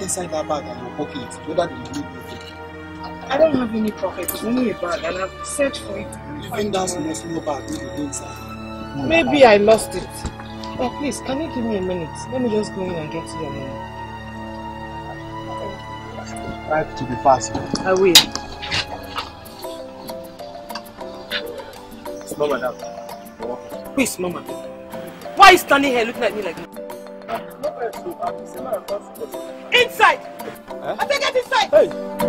inside that bag and your pocket. Whether they need anything. I don't have any pocket, it's only a bag, and I've searched for it. Even that small small bag go inside. Maybe I lost it. Oh, please, can you give me a minute? Let me just go in and get to your money. Try to be fast. I will. Who is Mama? Why are you standing here looking at me like that? Inside! Eh? I think get inside! Hey!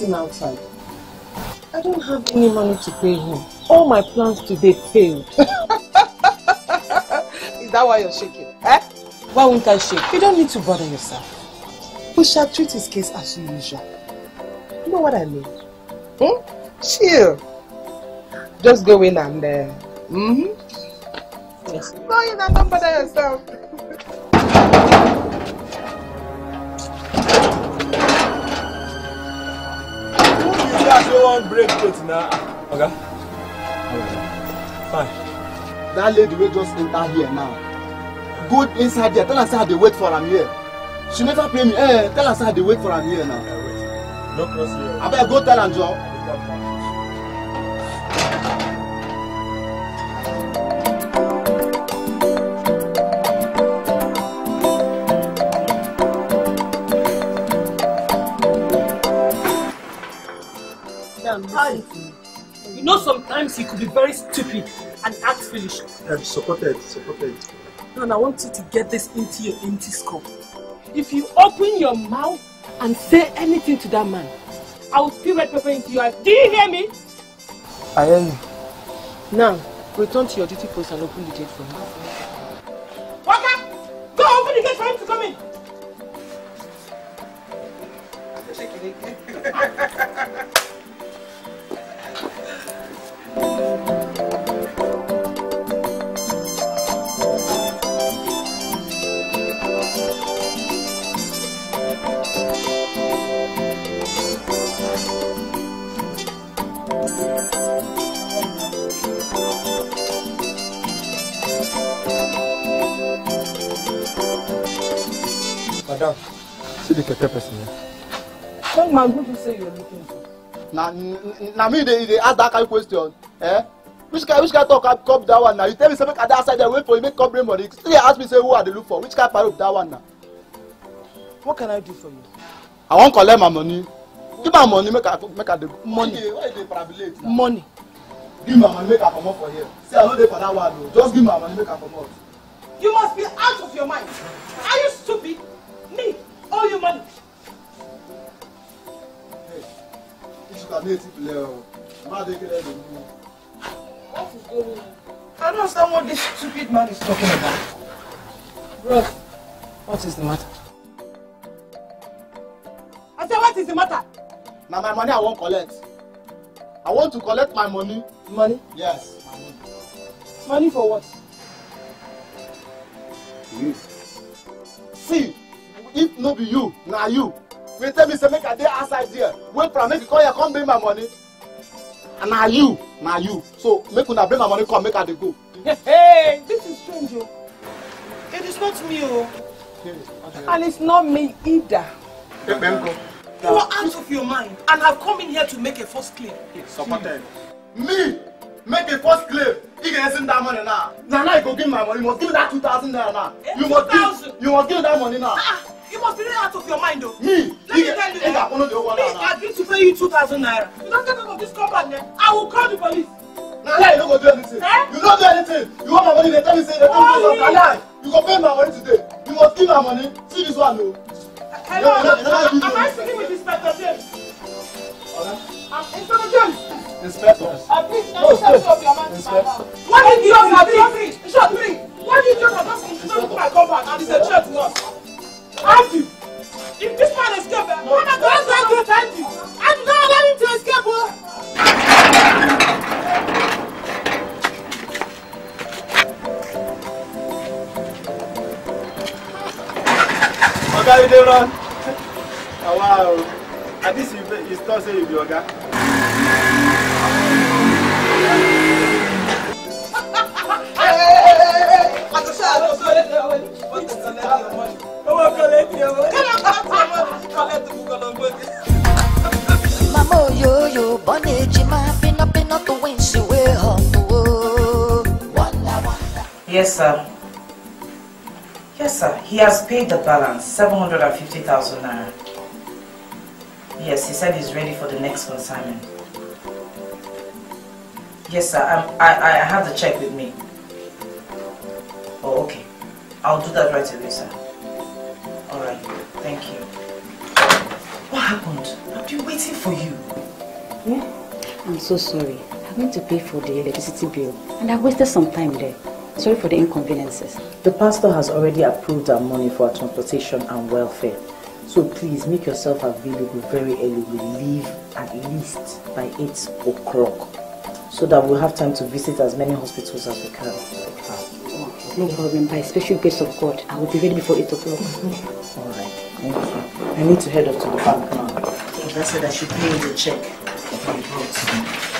Him outside. I don't have any money to pay him. All my plans today failed. Is that why you're shaking? Eh? Why won't I shake? You don't need to bother yourself. We shall treat his case as usual. You know what I mean? Hmm? Chill. Just go in and uh, mm-hmm. Yes. Go in and don't bother yourself. Want break clothes now. Okay. Fine. That lady wey just enter here now. Go inside there. Tell her say I dey wait for am here. She never pay me. Eh, tell her say I dey wait for am here now. No cross here. Abeg go tell am Joe. Me. You know sometimes you could be very stupid and act foolish. Um, supported, supported. And I want you to get this into your empty skull. If you open your mouth and say anything to that man, I will spew red pepper into your eyes. Do you hear me? I hear you. Now, return to your duty post and open the gate for me. Waka! Go open the gate for him to come in! Madam, see the keke person here. Young man, do you say you're looking for? Na na me dey dey ask that kind question. Eh? Which kind which kind talk come come that one now? You tell me say make I dey outside there wait for you make come bring money. Still dey ask me say who I dey look for. Which kind parole be that one now? What can I do for you? I wan collect my money. Give my money make I make I dey. Money. Why you dey parabolate? Money. Give my money make I comot for here. See I no dey for that one o. Just give my money make I comot. You must be out of your mind. Are you stupid? Me? Owe you money? What is going on? I don't understand what this stupid man is talking about. Bros, what is the matter? I said, what is the matter? Na my money I wan collect. I want to collect my money. Money? Yes. money. Money for what? You. See, if no be you, na you. Wey tell me say make i dey outside there wait for am make you come here come bring my money and na you na you so make una bring my money come make i dey go. Hey, this is strange, oh. It is not me, oh. And it's not me either. pepe nko. You are out of your mind and have come in here to make a false claim. supported. me make a first claim he get send that money now na now you go give me my money you must give me that two thousand naira now you must 2,000? give you must give that money now. Ah, you must be really out of your mind, though. me Let me tell you, eh, me now. agree to pay you 2,000 naira. You don't get out of this compound, eh? I will call the police. na lie you no go do anything Eh? you no do anything you want my money dey tell me say dey tell me say Money. na lie you go pay my money today you must give my money see this one o. Hello, You you you am do I speaking with Inspector James? Inspector James. inspectors. Uh, please, can you tell me of your man? Inspector. What did you do? Shot three. What did you do? Just my compound and it's a threat to Ask you. If this man escape, eh, how am I going to defend you? I do not allow him to escape. Oh. Oga, you dey run? Ah, wow. At least you, still say you be Oga. Come Yes, sir. Yes, sir. He has paid the balance, 750,000 naira. Yes, he said he's ready for the next consignment. Yes, sir. I'm, I, I have the check with me. Oh, okay. I'll do that right away, sir. All right. Thank you. What happened? I've been waiting for you. Yeah? I'm so sorry. I went to pay for the electricity bill and I wasted some time there. Sorry for the inconveniences. The pastor has already approved our money for our transportation and welfare. So please make yourself available very early. We leave at least by 8 o'clock so that we'll have time to visit as many hospitals as we can. Oh, no problem. By special grace of God, I will be ready before 8 o'clock. Alright, thank you. I need to head up to the bank now. Okay, that's it. I should pay you the check that you brought.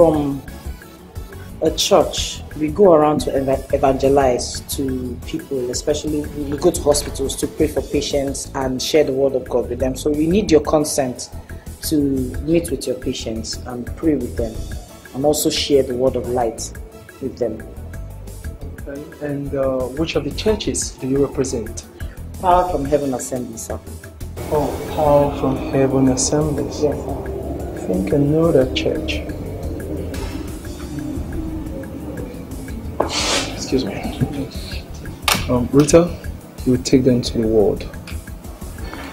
From a church. We go around to eva- evangelize to people, especially we go to hospitals to pray for patients and share the word of God with them. So we need your consent to meet with your patients and pray with them and also share the word of light with them. Okay. And uh, which of the churches do you represent? Power from Heaven Assembly, sir. Oh, Power from Heaven Assemblies. Yes, sir. I think I know that church. Excuse me. Um, Rita, you will take them to the ward.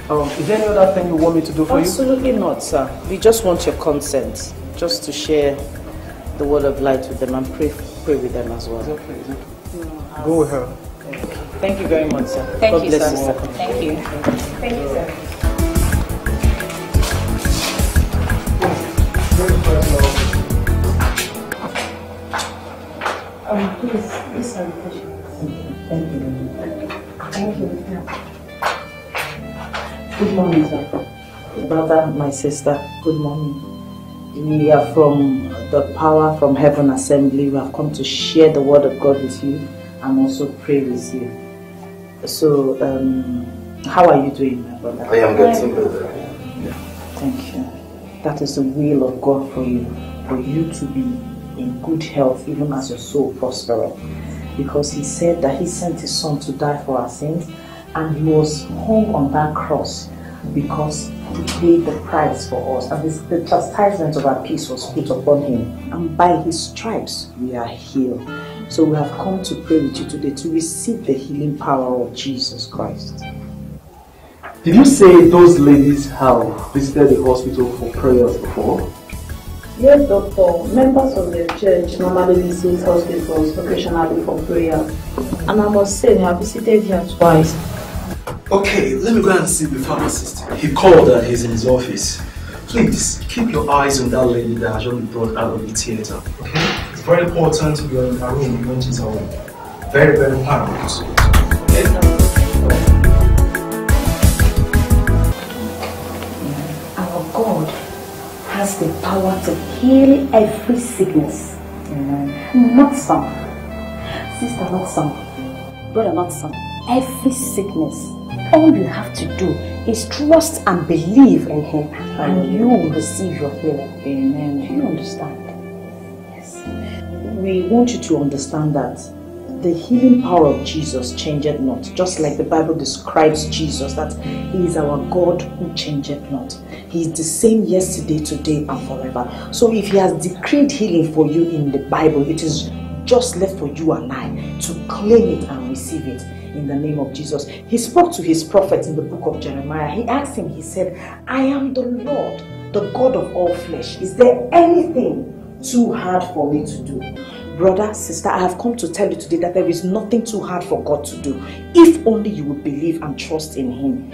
Um, is there any other thing you want me to do for you? Absolutely not, sir. We just want your consent, just to share the word of light with them and pray, pray with them as well. okay, it's okay. Go with her. Thank you very much, sir. Thank God you, bless sir. you, sir. Thank you. Thank you, sir. Um, please, Good morning, sir. brother, my sister, good morning. We are from the Power from Heaven Assembly. We have come to share the word of God with you and also pray with you. So, um, how are you doing, my brother? I am getting better. Thank you. That is the will of God for you, for you to be in good health, even as your soul prospereth. Because He said that He sent His Son to die for our sins, and He was hung on that cross because He paid the price for us, and this, the chastisement of our peace was put upon Him, and by His stripes we are healed. So we have come to pray with you today to receive the healing power of Jesus Christ. Did you say those ladies have visited the hospital for prayers before? Yes, doctor. Members of the church normally visit hospitals occasionally for prayer And I must say, they have visited here twice. Okay, let me go and see the pharmacist. He called and he's in his office. Please keep your eyes on that lady that has just been brought out of the theater. Okay? It's very important to be in her room when she's home. Very, very paramount. Okay? Our God has the power to heal every sickness. Not some. Sister, not some. Brother, not some. Every sickness. All you have to do is trust and believe in Him, and you will receive your healing. Amen. Do you understand? Yes. We want you to understand that the healing power of Jesus changeth not. Just like the Bible describes Jesus, that He is our God who changeth not. He is the same yesterday, today, and forever. So if He has decreed healing for you in the Bible, it is just left for you and I to claim it and receive it in the name of Jesus. He spoke to his prophet in the book of Jeremiah. He asked him, he said, I am the Lord, the God of all flesh. Is there anything too hard for me to do? Brother, sister, I have come to tell you today that there is nothing too hard for God to do. If only you will believe and trust in Him.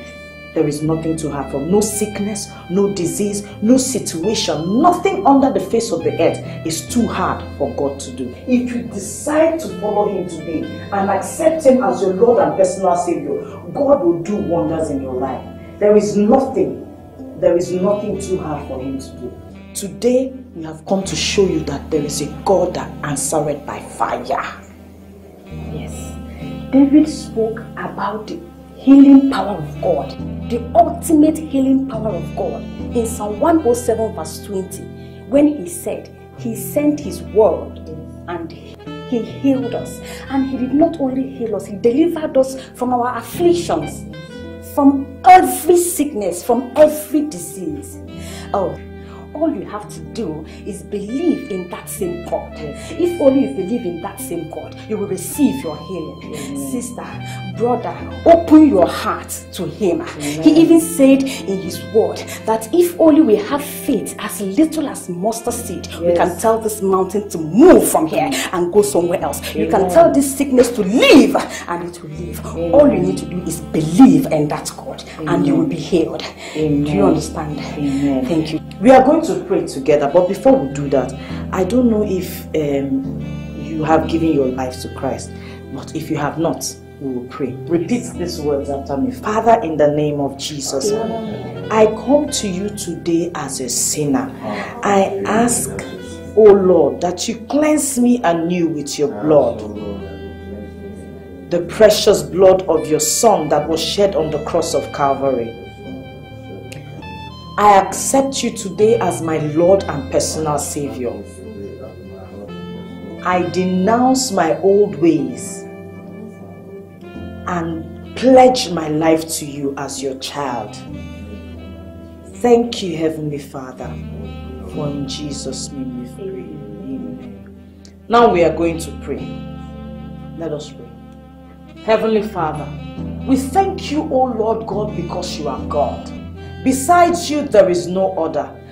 There is nothing to hard for no sickness, no disease, no situation, nothing under the face of the earth is too hard for God to do. If you decide to follow Him today and accept Him as your Lord and personal Savior, God will do wonders in your life. There is nothing, there is nothing too hard for Him to do. Today, we have come to show you that there is a God that answered by fire. Yes. David spoke about the healing power of God, the ultimate healing power of God in Psalm 107, verse 20, when he said, He sent His word and He healed us. And He did not only heal us, He delivered us from our afflictions, from every sickness, from every disease. Oh, all you have to do is believe in that same God. If only you believe in that same God, you will receive your healing. Sister, brother, open your heart to Him. He even said in His word that if only we have faith as little as mustard seed, we can tell this mountain to move from here and go somewhere else. You can tell this sickness to leave and it will leave. All you need to do is believe in that God and you will be healed. Do you understand? Amen. Thank you. We are going to pray together, but before we do that, I don't know if um, you have given your life to Christ, but if you have not, we will pray. Repeat these words after me. Father, in the name of Jesus, I come to you today as a sinner. I ask, oh Lord, that you cleanse me anew with your blood. The precious blood of your Son that was shed on the cross of Calvary. I accept you today as my Lord and personal Savior. I denounce my old ways and pledge my life to you as your child. Thank you, Heavenly Father, for in Jesus' name we pray. Amen. Now we are going to pray. Let us pray. Heavenly Father, we thank you, O Lord God, because you are God. Besides you, there is no other.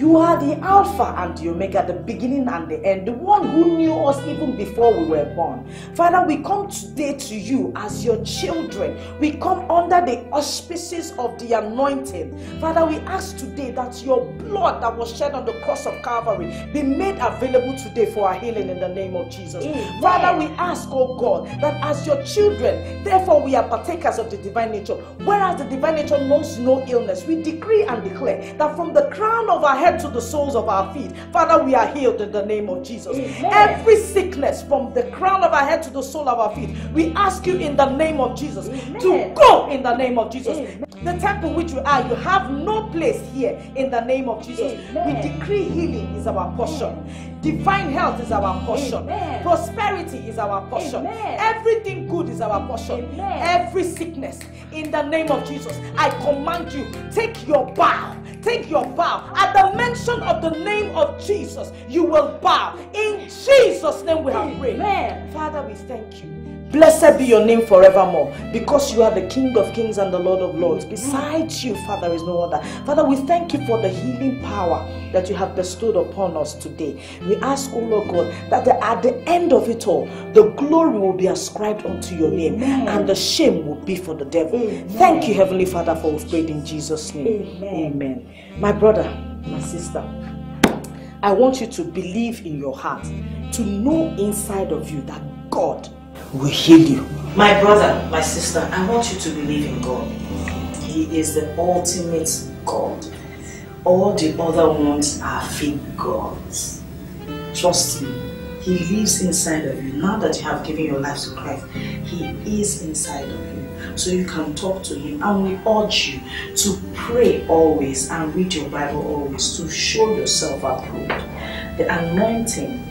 You are the Alpha and the Omega, the beginning and the end, the one who knew us even before we were born. Father, we come today to you as your children. We come under the auspices of the anointing. Father, we ask today that your blood that was shed on the cross of Calvary be made available today for our healing in the name of Jesus. Amen. Father, we ask, oh God, that as your children, therefore we are partakers of the divine nature. Whereas the divine nature knows no illness, we decree and declare that from the crown of our head to the soles of our feet, Father, we are healed in the name of Jesus. Amen. Every sickness from the crown of our head to the sole of our feet, we ask you in the name of Jesus to go in the name of Jesus. Amen. The temple which you are, you have no place here in the name of Jesus. Amen. We decree healing is our portion, divine health is our portion, Amen. prosperity is our portion, Amen. everything good is our portion, Amen. every sickness in the name of Jesus. I command you, take your bow. Take your bow. At the mention of the name of Jesus, you will bow. In Jesus' name we have prayed. Amen. Father, we thank you. Blessed be your name forevermore because you are the King of kings and the Lord of lords. Besides you, Father, is no other. Father, we thank you for the healing power that you have bestowed upon us today. We ask, O Lord God, that the- at the end of it all, the glory will be ascribed unto your name Amen. and the shame will be for the devil. Amen. Thank you, Heavenly Father, for we've prayed in Jesus' name. Amen. Amen. My brother, my sister, I want you to believe in your heart, to know inside of you that God will heal you. My brother, my sister, I want you to believe in God. He is the ultimate God. All the other ones are fake gods. Trust me, He lives inside of you. Now that you have given your life to Christ, He is inside of you. So you can talk to Him. And we urge you to pray always and read your Bible always to show yourself approved. The anointing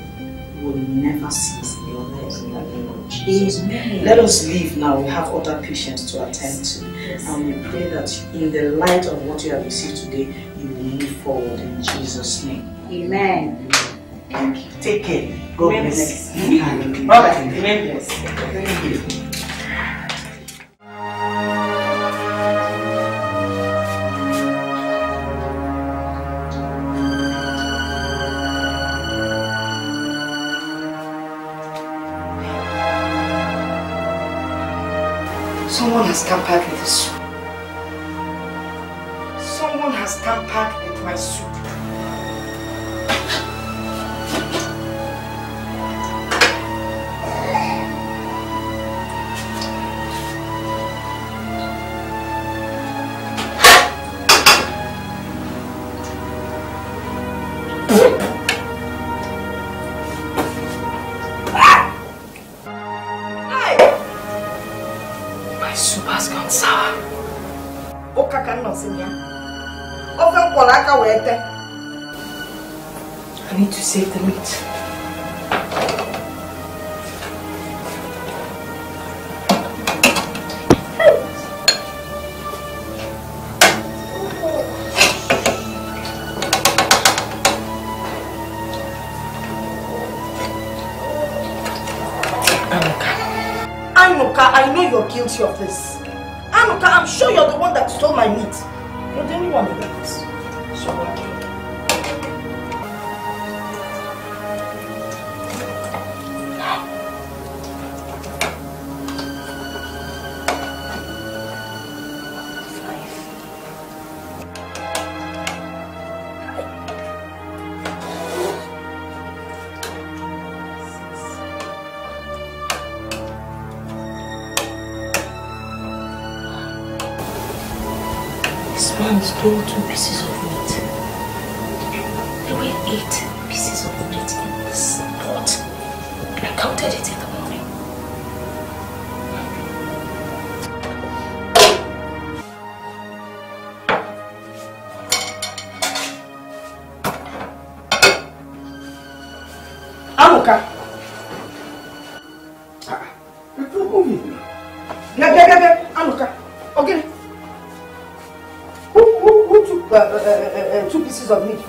will never cease in your lives in the name of Jesus. Let us leave now. We have other patients to attend to. And we pray that in the light of what you have received today, you will move forward in Jesus' name. Amen. Thank you. Take care. God bless. Remain blessed. Thank you. Has tampered with save the meat.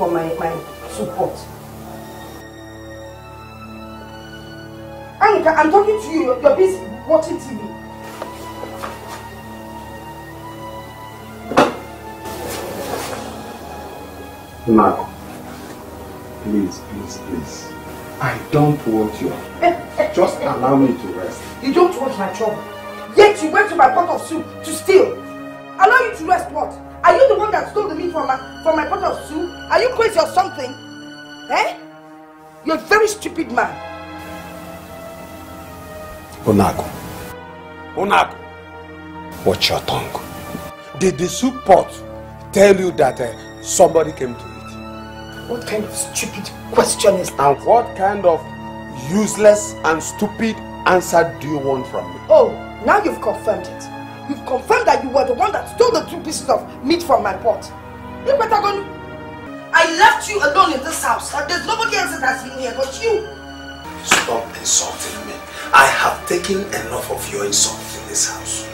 From my, my soup pot? Anuka, I'm talking to you. You're, you're busy watching TV. Now, please, please, please. I don't want you. Just allow me to rest. You don't want my trouble. Yet you went to my pot of soup very stupid man. Unago. Unago. Watch your tongue. Did the soup pot tell you that uh, somebody came to it? What kind of stupid question is that? And what kind of useless and stupid answer do you want from me? Oh, now you've confirmed it. You've confirmed that you were the one that stole the two pieces of meat from my pot. You better go. I left you alone in this house, and there's nobody else that has been here but you. Stop insulting me. I have taken enough of your insult in this house.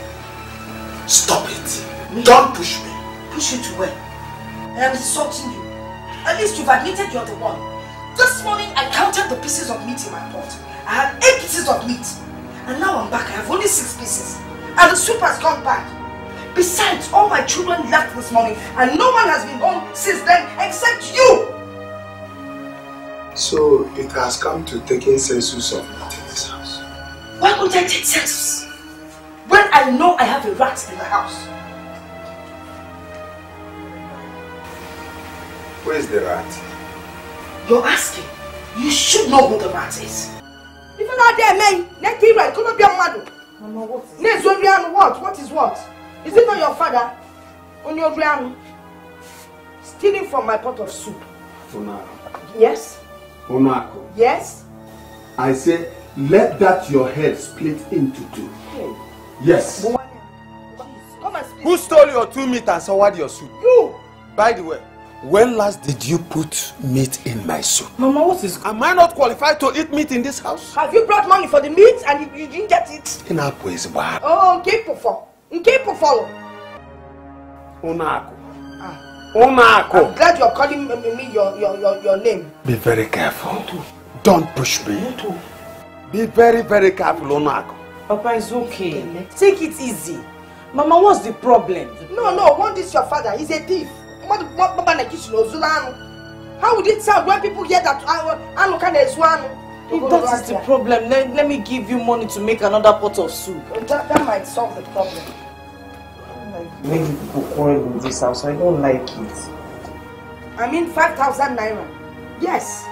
Stop it. Don't push me. Push you to where? I am insulting you. At least you've admitted you're the one. This morning I counted the pieces of meat in my pot. I had eight pieces of meat. And now I'm back. I have only six pieces. And the soup has gone bad. Besides, all my children left this morning and no one has been home since then except you. So it has come to taking census of meat in this house. Why would I take census? When I know I have a rat in the house. Where is the rat? You're asking. You should know who the rat is. If you're there, man, let me right. Come be a mad. Mama, what is Yes, Oriano, what? What is what? Is it not your father? On your Oriano? Stealing from my pot of soup. Unako. Yes? Unako. Yes? I say, let that your head split into two. Yes. Come and. Who stole your two meat and soured your soup? You! By the way, when last did you put meat in my soup? Mama, what is... Am I not qualified to eat meat in this house? Have you brought money for the meat and you, you didn't get it? Inapo is bad. Oh, Nkepofo. Nkepofolo. Unako. Unako. I'm glad you're calling me, me your, your, your, your name. Be very careful. Don't push me. Be very, very careful, Unako. Papa, it's okay. Take it easy. Mama, what's the problem? No, no, one this your father. He's a thief. How would it sound when people hear that Anu can Ezwanu? If that is the problem, let, let me give you money to make another pot of soup. That, that might solve the problem. Many people quarrel in this house. I don't like it. I mean 5,000 naira. Yes.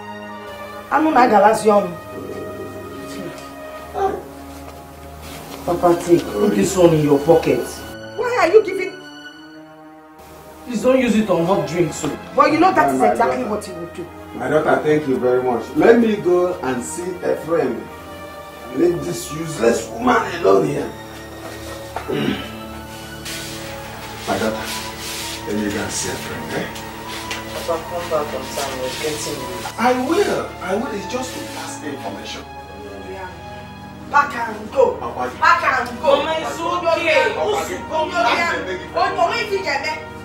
Anu na galazion. Papa, take. Put this one in your pocket. Why are you giving? Please don't use it on hot drinks. So. Well, you know that is exactly daughter. what he would do. My daughter, thank you very much. Let me go and see a friend. Leave this useless woman alone here. My daughter, let me go and see a friend, eh? Papa, come back on time. We're getting late. I will. I will. It's just to pass the information. Back and go. Papa, Back and go. Mama, it's okay.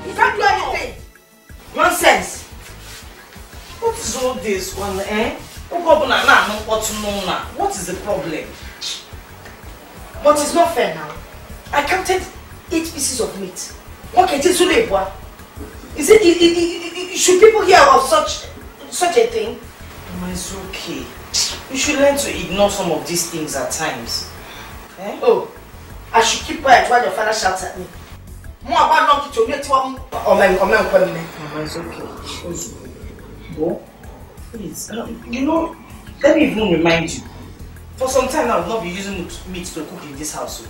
You can't do anything. Nonsense. What is all this one, eh? Ukobuna na no what no. What is the problem? But it's not fair now. I counted eight pieces of meat. Okay, this is it, it, it, it, should people hear of such such a thing? Mama, it's okay. You should learn to ignore some of these things at times. Eh? Oh, I should keep quiet while your father shouts at me. Mo aba no ki choni ti wa mo men o men kwa mi. Mama, it's okay. Bo, please, um, you know, let me even remind you. For some time now, I've not been using meat to cook in this house.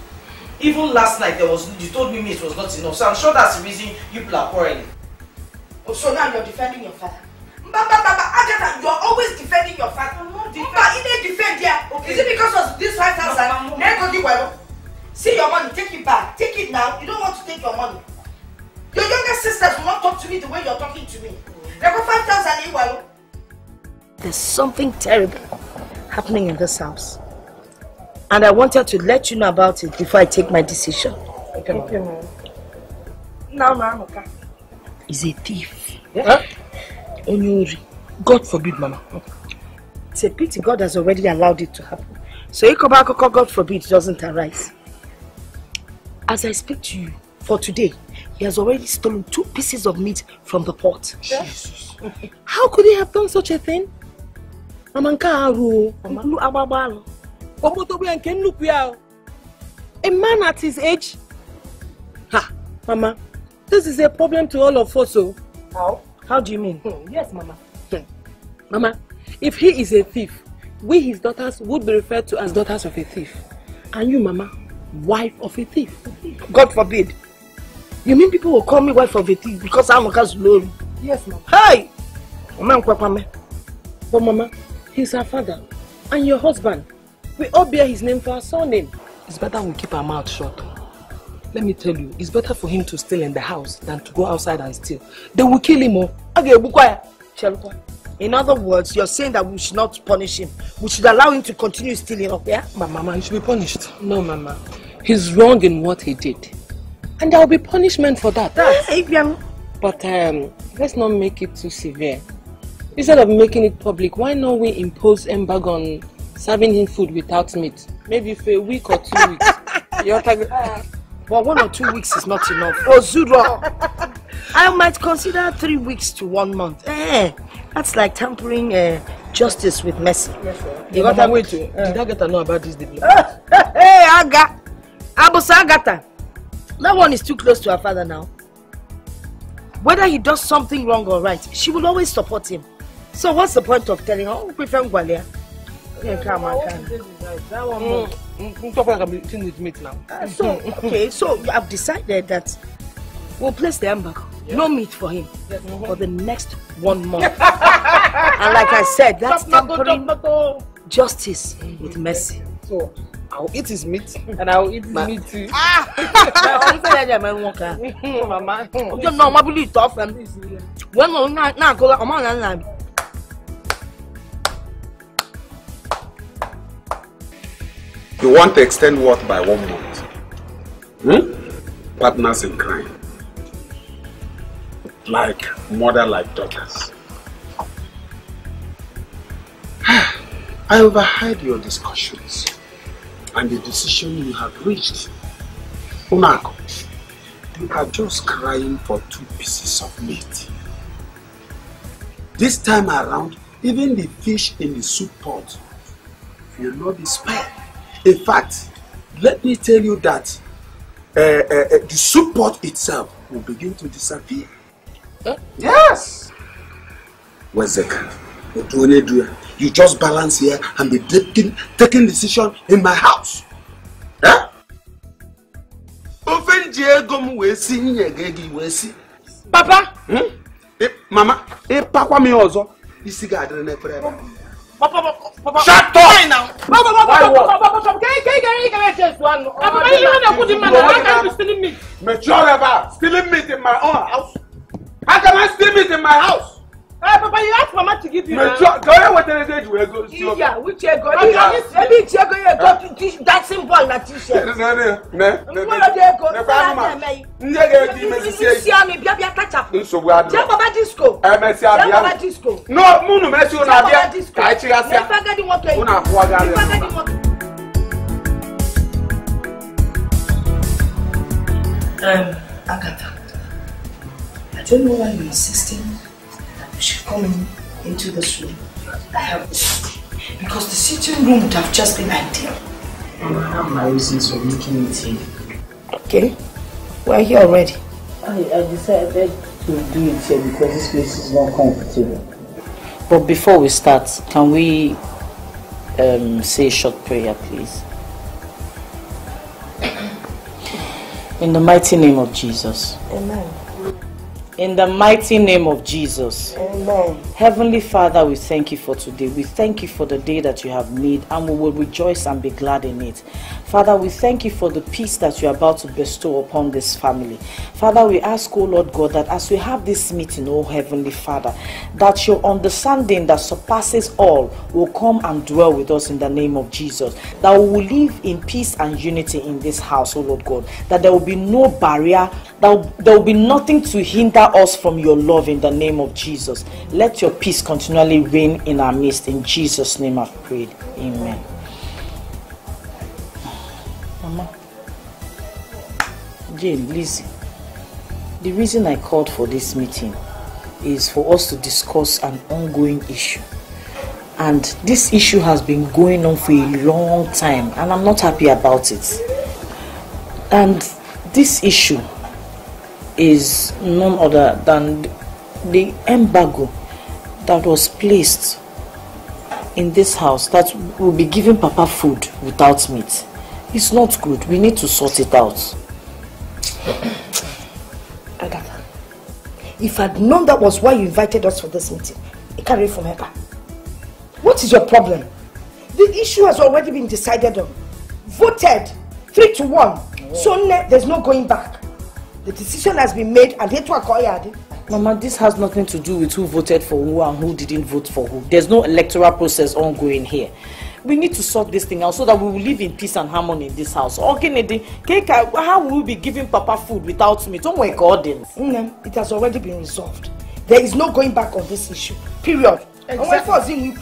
Even last night, there was you told me it was not enough. So I'm sure that's the reason you people are quarreling. Oh, so now you're defending your father. Mba mba mba Agatha, you're always defending your father. I'm not Mba, you dey defend here. Okay. Is it because of this five No, thousand? Mama. Now go give well. See your money, take it back. Take it now. You don't want to take your money. Your younger sisters will not talk to me the way you're talking to me. Mm. They got five thousand eh, well. There's something terrible happening in this house. And I wanted to let you know about it before I take my decision. Okay, ma'am. Now, now, okay. Is a thief. Huh? Onyori. God forbid, Mama. It's a pity God has already allowed it to happen. So Ikobakoko, God forbid, it doesn't arise. As I speak to you, for today, He has already stolen two pieces of meat from the pot. Jesus. How could he have done such a thing? Mama nke a arụ Ọkpọtọgbu ya nke nnukwu ya o. A man at his age? Ha, Mama, this is a problem to all of us o. How? How do you mean? Yes, Mama. Mama, if he is a thief, we his daughters would be referred to as daughters of a thief. And you, Mama, wife of a thief. God forbid. You mean people will call me wife of a thief because I'm a Kazulori? Yes, Mama. Hey! Mama Nkwekwame. But Mama, he's our father and your husband. We all bear his name for our surname. It's better we keep our mouth shut. Let me tell you, it's better for him to stay in the house than to go outside and steal. They will kill him all. Okay, Bukwaya. Shalukwa. In other words, you're saying that we should not punish him. We should allow him to continue stealing up there? But Mama, he should be punished. No, Mama. He's wrong in what he did. And there will be punishment for that. Hey, But um, let's not make it too severe. Instead of making it public, why not we impose embargo on serving him food without meat? Maybe for a week or two weeks. You're talking... But one or two weeks is not enough. Oh, Zuro! I might consider three weeks to one month. Eh, that's like tampering uh, justice with mercy. Yes, sir. You Mama, got wait, to did I get to know about this development? Hey, Aga! Abusa Agata! That one is too close to her father now. Whether he does something wrong or right, she will always support him. So what's the point of telling her, oh, prefer Ngwalia? Yeah, come on, come on. That one, mm. Mm, talk like I'm eating with meat now. Uh, so, okay, so you have decided that we'll place the embargo. No meat for him for the next one month. and like I said, that's tampering justice with mercy. So, I'll eat his meat and I'll eat Ma- meat too. Mama. Ojú náà ọmọ abúlé ìtọ́ fẹ́ mi. Wọ́n náà náà kó ọmọ náà nà mí. You want to extend what by one month? Hmm? Partners in crime. Like mother, like daughters. I overheard your discussions and the decision you have reached. Unako, you are just crying for two pieces of meat. This time around, even the fish in the soup pot will not be spared. In fact, let me tell you that uh, uh, uh, the support itself will begin to disappear. Yes. Wezeka, Otuoneduya, you just balance here and be taking, taking decision in my house. Eh? Ofe nji ego m wee si nye gị ego wee si. Papa! Hmm? Eh, mama, ịpakwa m ya ọzọ, isi ga-adịrị n'efere ebe Shut up! Mature about stealing meat in my own house. How can I steal meat in my house? Hey, Papa, you asked Mama to give you now. Mature, go ahead with the age we go. steal. Yeah, which ego? Okay. Maybe it's ego you go to teach dancing ball na t-shirt. Ne, ne, ne, ne, ne, Mkpụrụ dị ego. ne, kwa anụma. Ndị ga-eji imesisi eji. Isi amị bịa bịa kachapụ. Nsogbu adịrọ. Jee gbaba disco. Emesịa Jee bịa. gbaba disco. No, mụ na mesi ụnụ abịa ka anyị chịghasịa. N'ife agadi nwoke yi. Ụnụ akwụwagharịa. N'ife agadi nwoke. Um, Agatha, I don't know why you're insisting that we should come in, into this room. I have because the sitting room would have just been ideal. I have my reasons for making it here. Okay, we're here already. I, I decided to do it here because this place is not comfortable. But before we start, can we um, say a short prayer, please? In the mighty name of Jesus. Amen. In the mighty name of Jesus. Amen. Heavenly Father, we thank you for today. We thank you for the day that you have made, and we will rejoice and be glad in it. Father, we thank you for the peace that you're about to bestow upon this family. Father, we ask, oh Lord God, that as we have this meeting, oh Heavenly Father, that your understanding that surpasses all will come and dwell with us in the name of Jesus. That we will live in peace and unity in this house, oh Lord God. That there will be no barrier, that there will be nothing to hinder us from your love in the name of Jesus. Let your peace continually reign in our midst. In Jesus' name I've prayed. Amen. Jane, Lizzie. The reason I called for this meeting is for us to discuss an ongoing issue. And this issue has been going on for a long time and I'm not happy about it. And this issue is none other than the embargo that was placed in this house that will be giving Papa food without meat. It's not good. We need to sort it out. Agatha, if I'd known that was why you invited us for this meeting, I carry it from her. What is your problem? The issue has already been decided on. Voted three to one. So ne- there's no going back. The decision has been made and it will call Mama, this has nothing to do with who voted for who and who didn't vote for who. There's no electoral process ongoing here. We need to sort this thing out so that we will live in peace and harmony in this house. Oh, Kennedy, Keka, how will we be giving Papa food without me? Don't worry, Gordon. Mm, it has already been resolved. There is no going back on this issue. Period. Exactly.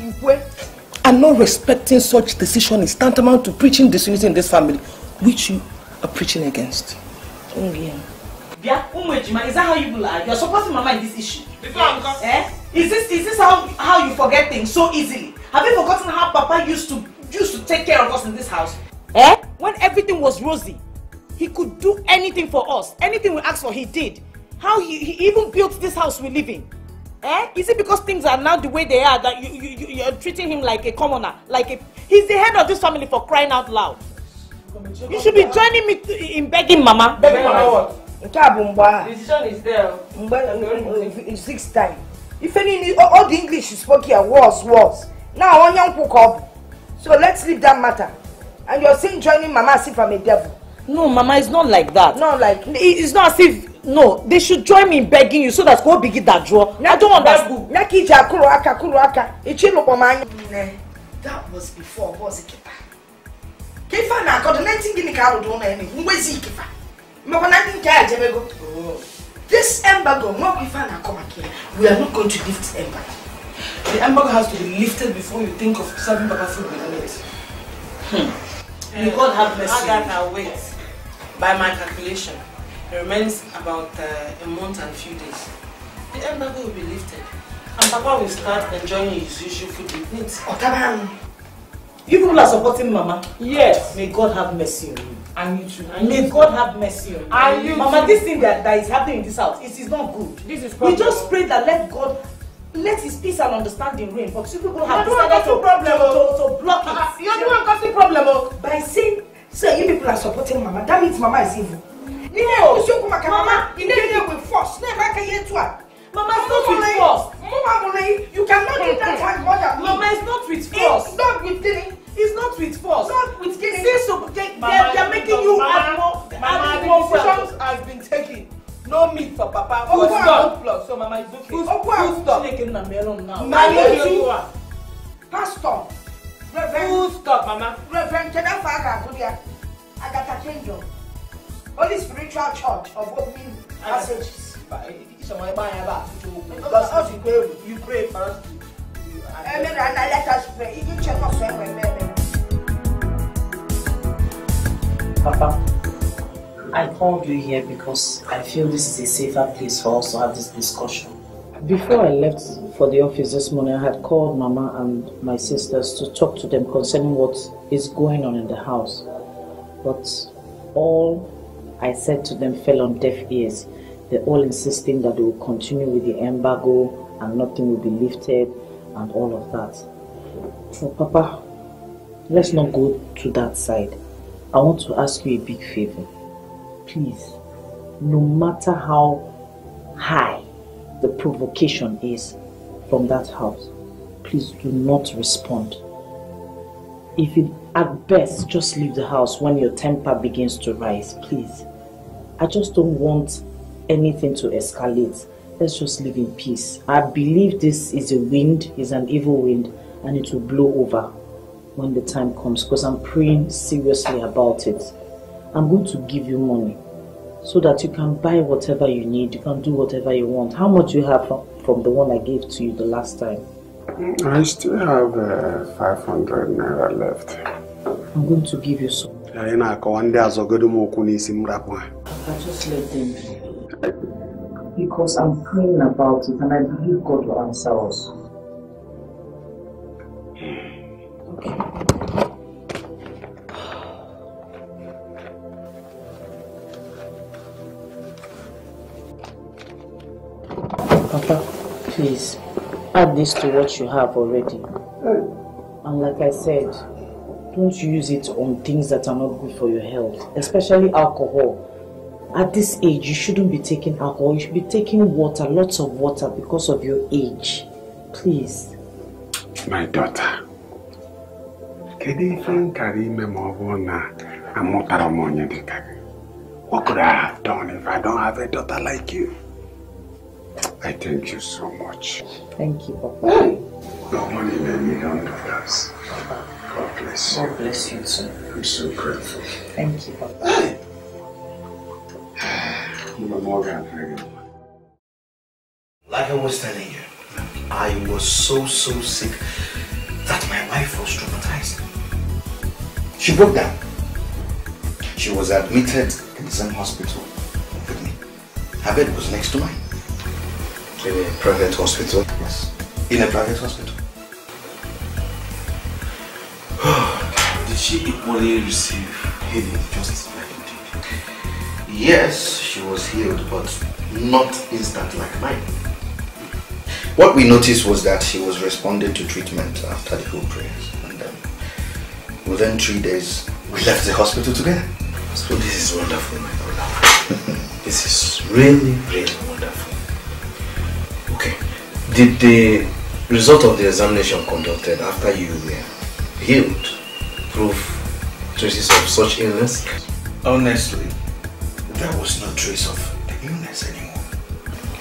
And not respecting such decision is tantamount to preaching disunity in this family, which you are preaching against. Bia, Umwejima, is that how you will are? You're supporting Mama in this issue. Eh? Is this is this how how you forget things so easily? Have you forgotten how Papa used to used to take care of us in this house? Eh? When everything was rosy, he could do anything for us. Anything we asked for, he did. How he, he even built this house we live in. Eh? Is it because things are now the way they are that you, you, you, you're treating him like a commoner? Like a, he's the head of this family for crying out loud. You should be joining me to- in begging Mama. Begging Mama what? nke a bụ mgbe Decision is there. mgbe six time ife niile all the english you spoke here was was now onye nkwụ ka ọ bụ so let's leave that matter and you're saying joining mama as if i'm a devil. No, Mama, it's not like that. No, like It- it's not as if no. They should join me in begging you so that go begin that draw. I don't understand. ya ka iji akụrụ aka kụrụ aka ichi lụkpọ m anya. that was before bọs kịta ka ife a na-akọdụ 19 gịnị ka arụdụ ụlọ eme mgbezi ikifa mmakwa na ndị nke a ejebego this embargo nwekwa ife a na-akọ maka ya we are not going to lift embargo The embargo has to be lifted before you think of serving Papa food with meat. May God have mercy. Agatha, wait. By my calculation, it remains about uh, a month and a few days. The embargo will be lifted. And Papa will start enjoying his usual food with meat. You people are supporting Mama. Yes. May God have mercy on you. And you too. And May you God have mercy on you. And you Mama, too. this thing that, that is happening in this house, it is not good. This is We problem. just pray that let God let his peace and understanding reign. But you people have You decided to, problem, to, to, to block it. You don't want to problem by saying so you people are supporting mama that means mama is evil. No. Mama you there with force ihe etu a. Mama is not with force. Mama you cannot do that hard mother. Mama is not with force. It's not with gini. It's not with force. Not with gini. See, so they, they, they are making you more, add more the decisions has been taken. No meat for Papa. Oh, Food wow. stop. Plus, so Mama is okay. Food stop. Chineke nna m elu m now. My Mama, lady, you are. pastor, reverend, Food stop, Mama. reverend Kedafa Agagudi, Agatha Kingdom, Holy Spiritual Church of Opening Passages. Someone buy a bath. Us you pray. You pray for us. Amen. And I let us pray. Even check us when we're there. Papa, I called you here because I feel this is a safer place for us to have this discussion. Before I left for the office this morning, I had called Mama and my sisters to talk to them concerning what is going on in the house. But all I said to them fell on deaf ears. They're all insisting that they will continue with the embargo and nothing will be lifted and all of that. So, Papa, let's not go to that side. I want to ask you a big favor. Please, no matter how high the provocation is from that house, please do not respond. If it, at best, just leave the house when your temper begins to rise, please. I just don't want anything to escalate. Let's just live in peace. I believe this is a wind, is an evil wind, and it will blow over when the time comes because I'm praying seriously about it. I'm going to give you money so that you can buy whatever you need, you can do whatever you want. How much you have from, from the one I gave to you the last time? I still have uh, 500 naira left. I'm going to give you some. Anyị na-akọwa ndị azọgodo m okwu n'isi m rapụ ha. I just let them be. Because I'm praying about it and I believe God will answer us. Papa, please add this to what you have already. And like I said, don't use it on things that are not good for your health, especially alcohol. At this age, you shouldn't be taking alcohol. You should be taking water, lots of water because of your age. Please. My daughter, kedu ife m kara ime ma ọ bụrụ na amụtara m onye dị gị? What could I have done if I don't have a daughter like you? I thank you so much. Thank you, Papa. No one in a million dollars. God bless you. God bless you too. I'm so grateful. Thank you, Papa. Mama Morgan, thank. Like I was telling you, I was so, so sick that my wife was traumatized. She broke down. She was admitted in the same hospital with me. Her bed was next to mine. In a private hospital? Yes. In a private hospital. Did she equally receive healing just like you did? Yes, she was healed, but not instant like mine. What we noticed was that she was responding to treatment after the whole prayers. And um, within three days, we left the hospital together. So this is wonderful, my brother. this is really, really wonderful. Did the result of the examination conducted after you were healed prove traces of such illness? Honestly, there was no trace of the illness anymore.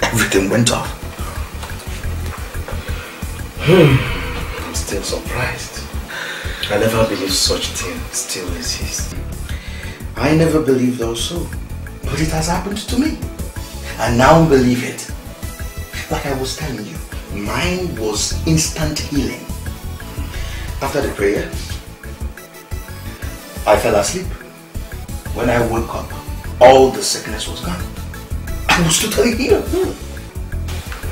Everything went off. Hmm. I'm still surprised. I never believed such thing still exists. I never believed also, but it has happened to me. I now believe it. Like I was telling you, mine was instant healing. After the prayer, I fell asleep. When I woke up, all the sickness was gone. I was totally healed.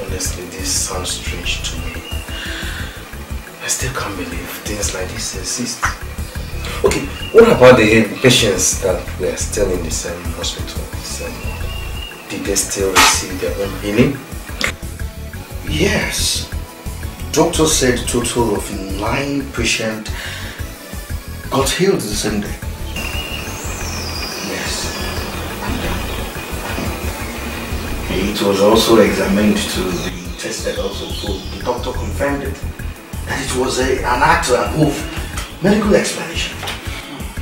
Honestly, this sounds strange to me. I still can't believe things like this exist. Okay, what about the patients that were still in the same hospital? Did they still receive their own healing? Yes. Doctor said total of nine patients got healed the same day. Yes. Uh, it was also examined to be tested also, so the doctor confirmed it. That it was a, an act to above medical explanation.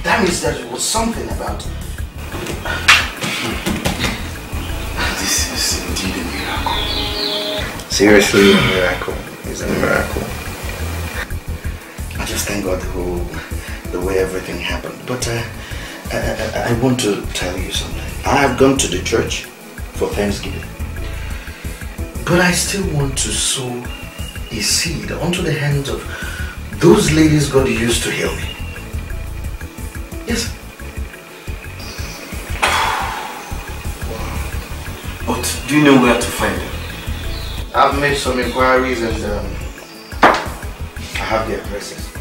That means that it was something about This is indeed a. Seriously, a miracle. It's a miracle. I just thank God the whole, the way everything happened. But uh, I, I, I want to tell you something. I have gone to the church for Thanksgiving. But I still want to sow a seed onto the hands of those ladies God used to heal me. Yes. But do you know where to find them? I've made some inquiries and um, I have the addresses.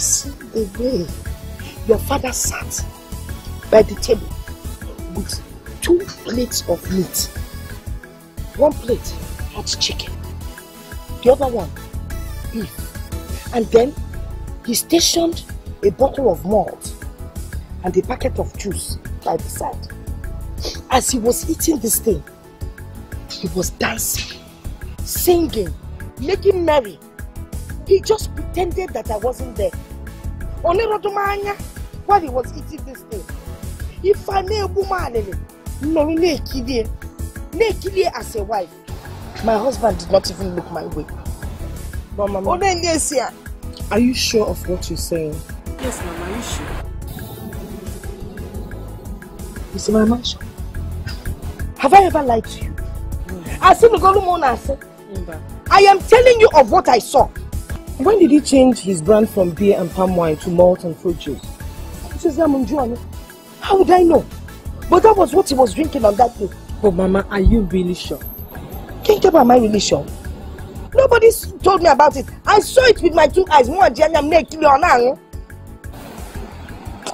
Seen the way your father sat by the table with two plates of meat. One plate had chicken, the other one beef. And then he stationed a bottle of malt and a packet of juice by the side. As he was eating this thing, he was dancing, singing, making merry. He just pretended that I wasn't there. Onirodumanya, while he was eating this thing. If I may woman, no, naked, naked as a wife. My husband did not even look my way. But Mama, are you sure of what you're saying? Yes, Mama, are you sure? You see my mansion? Have I ever lied to you? I said, I am telling you of what I saw. When did he change his brand from beer and palm wine to malt and fruit juice? Amunjuani. How would I know? But that was what he was drinking on that day. But Mama, are you really sure? Can't tell am I really sure? Nobody told me about it. I saw it with my two eyes. Mo ajanya make you on now.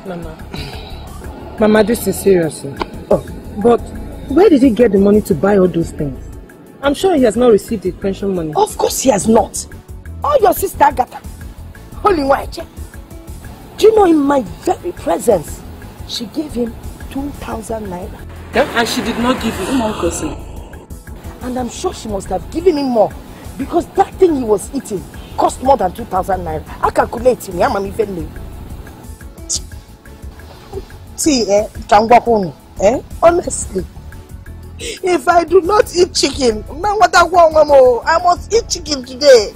Mama. Mama, this is serious. Oh, but where did he get the money to buy all those things? I'm sure he has not received the pension money. Of course he has not. Oh, your sister Agatha. Holy white. Do you know in my very presence, she gave him 2,000 naira. And she did not give you Uncle And I'm sure she must have given him more because that thing he was eating cost more than 2,000 naira. I calculate him. I'm even See, eh, Changwakunu, eh, honestly, if I do not eat chicken, man, what I want, I must eat chicken today.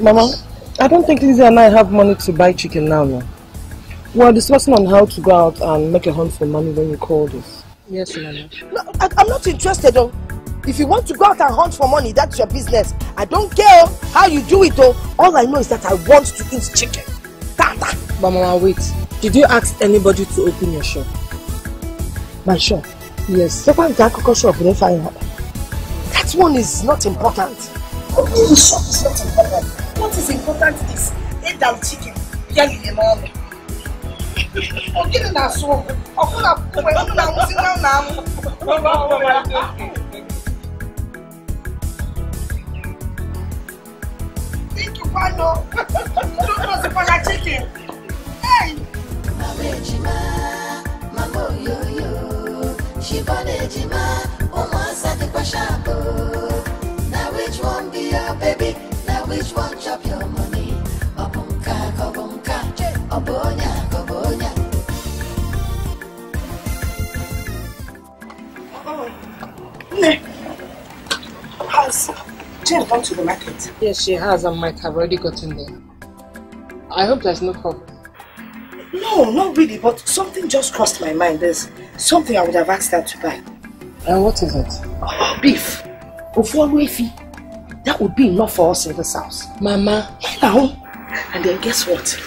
Mama, I don't think Lizzie and I have money to buy chicken now. No. We're discussing on how to go out and make a hunt for money when you called us. Yes, Mama. No, I, I'm not interested, though. If you want to go out and hunt for money, that's your business. I don't care oh, how you do it, though. All I know is that I want to eat chicken. Tata. But Mama, wait. Did you ask anybody to open your shop? My shop? Yes. The one that cocoa shop, they find. That one is not important. Opening the shop is not important. What is important is eat down chicken. Yelling them all. Ogini na so. Okuna kwe unu na musi na na mu. Think you want no? You don't know the pana chicken. Hey. Mama ejima, mama oyoyo, she born ejima, ụmụasa dịkwa sharp o. Na which one be your baby? Na which one chop your money? Ọ bụ nke a ka ọ bụ nke a? Ọ bụ onye a ka ọ bụ onye a? Nne, has Jane gone to the market? Yes, she has and might have already gotten there. I hope there's no problem. No, not really, but something just crossed my mind. There's something I would have asked her to buy. And what is it? Beef. Ofuoluefi. That would be enough for us in this house. Mama. Now, and then guess what?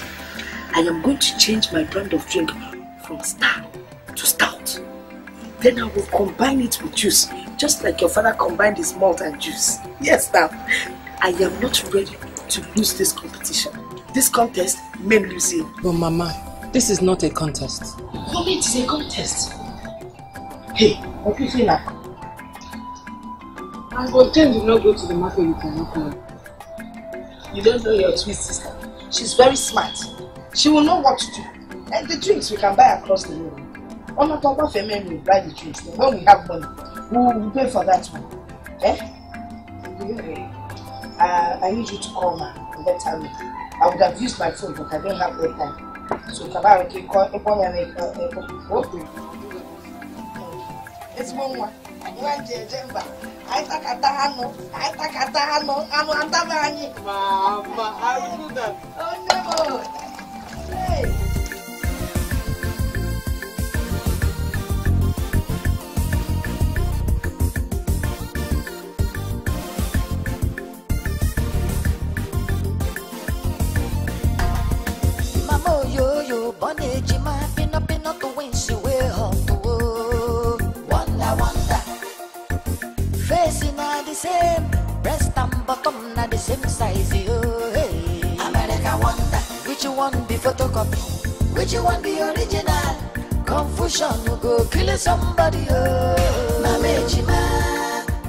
I am going to change my brand of drink from star to stout. Then I will combine it with juice, just like your father combined his malt and juice. Yes, now, I am not ready to lose this competition. This contest, may lose it. But Mama, this is not a contest. Mommy, it is a contest. Hey, what do you say now? Will tell you do not go to the market cannot know. You don't know your twin sister. She's very smart. She will know what to do. And the drinks we can buy across the road. On not top of men will buy the drinks. Then when we have money, we will pay for that one. Eh? Uh, I need you to call her and let her know. I would have used my phone, but I don't have that time. So can call Ebonya and Okay. It's one one. Nwa njeje mba. Anyị takata anụ. Anyị takata anụ. Anụ ataba anyị. Mama, I same, breast and bottom are the same size, oh hey. America wonder, which one be photocopy? Which one be original? Confusion you go kill somebody. Oh, mama ejima,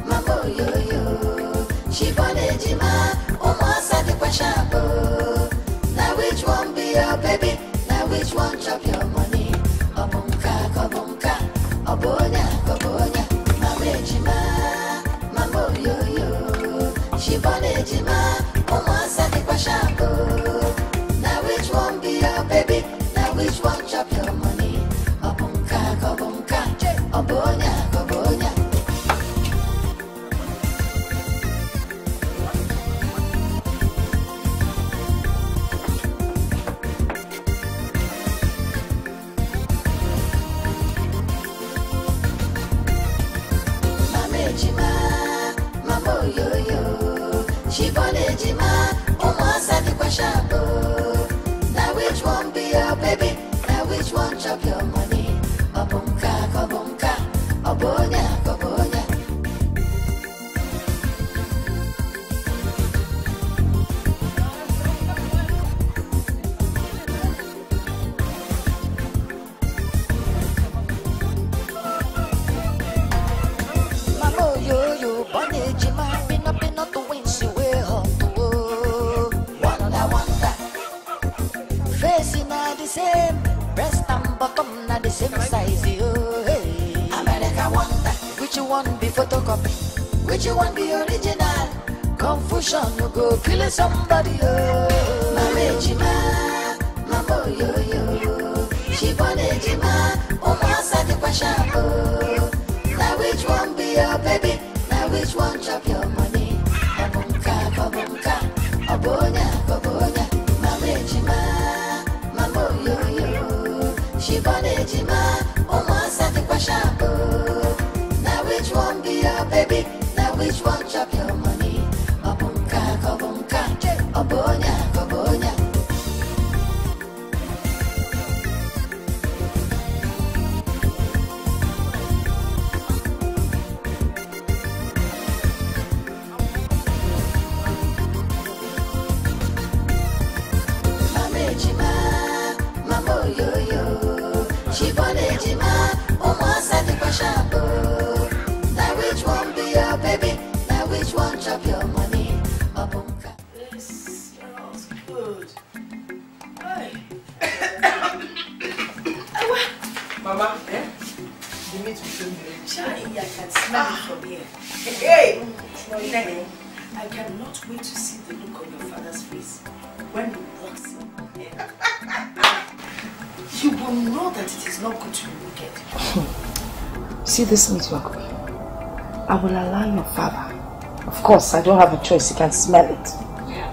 mama yo yo. She born ejima, umasa the question. Oh, now which one be your baby? Now which one chop your money? Somebody. The meat will soon. Chai, I can smell it from here. Hey, Nene, I cannot wait to see the look on your father's face when he walks in. You will know that it is not good to be wicked. See this meat, Uncle. I will allow your father. Of course, I don't have a choice. He can smell it.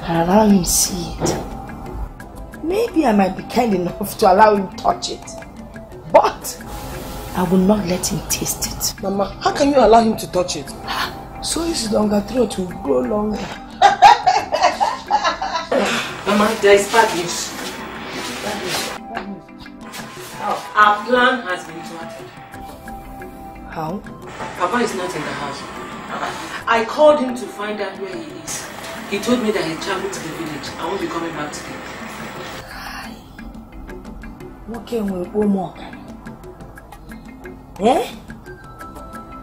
I'll allow him see it. Maybe I might be kind enough to allow him to touch it. But I will not let him taste it. Mama, how can you allow him to touch it? So his longer throat will grow longer. Mama, there is bad news. Bad news. Oh, our plan has been thwarted. How? Papa is not in the house. I called him to find out where he is. He told me that he traveled to the village. I won't be coming back today. nwoke nwere ụmụ Eh?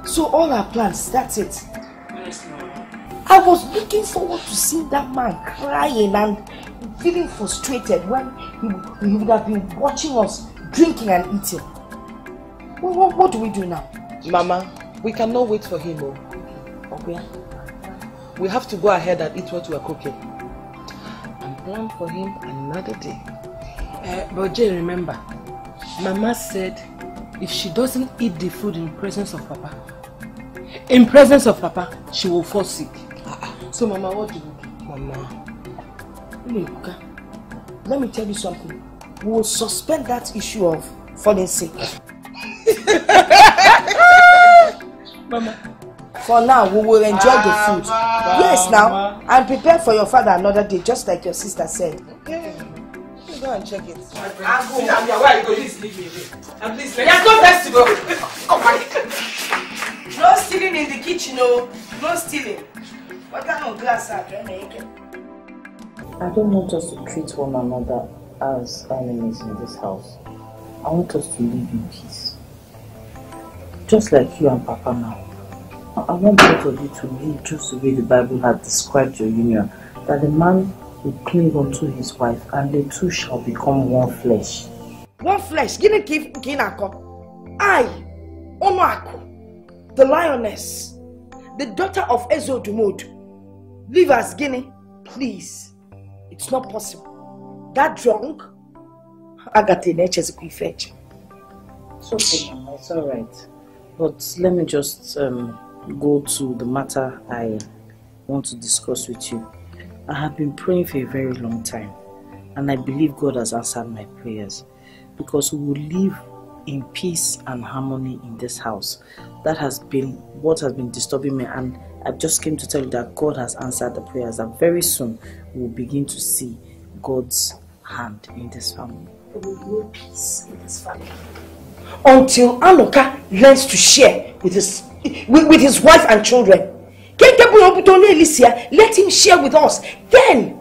So all our plans, that's it. Honestly, Mama. I was looking forward to seeing that man crying and feeling frustrated when he, he would have been watching us drinking and eating. What, what, what do we do now? Mama, we cannot wait for him. Oh. Okay. We have to go ahead and eat what we are cooking. And plan for him another day. Uh, but Jay, remember, Mama said if she doesn't eat the food in presence of Papa, in presence of Papa, she will fall sick. So, Mama, what do we do? Mama, Ilebuka, let me tell you something. We will suspend that issue of falling sick. Mama. For now, we will enjoy the food. Yes, now, and prepare for your father another day, just like your sister said. Okay. You go and check it. I'll go. I'm your wife. Go, please leave me here. And please, let us go first to go. Oh, Come on. No stealing in the kitchen, no. No stealing. What kind of glass are you making? I don't want us to treat one another as enemies in this house. I want us to live in peace. Just like you and Papa now. I I want both of you to live just the way the Bible has described your union. That the man will cling unto his wife and the two shall become one flesh. One flesh, ị- ka ị na-akọ? The lioness, the daughter of Ezodumod, live as Guinea, please. It's not possible. That drunk, Agatha na-echezikwa ife eche. It's okay, Mama. It's all right. But let me just um, go to the matter I want to discuss with you. I have been praying for a very long time, and I believe God has answered my prayers because we will live in peace and harmony in this house. That has been what has been disturbing me, and I just came to tell you that God has answered the prayers. That very soon we will begin to see God's hand in this family. There will be no peace in this family. Until Anoka learns to share with his with, with his wife and children. Let him share with us. Then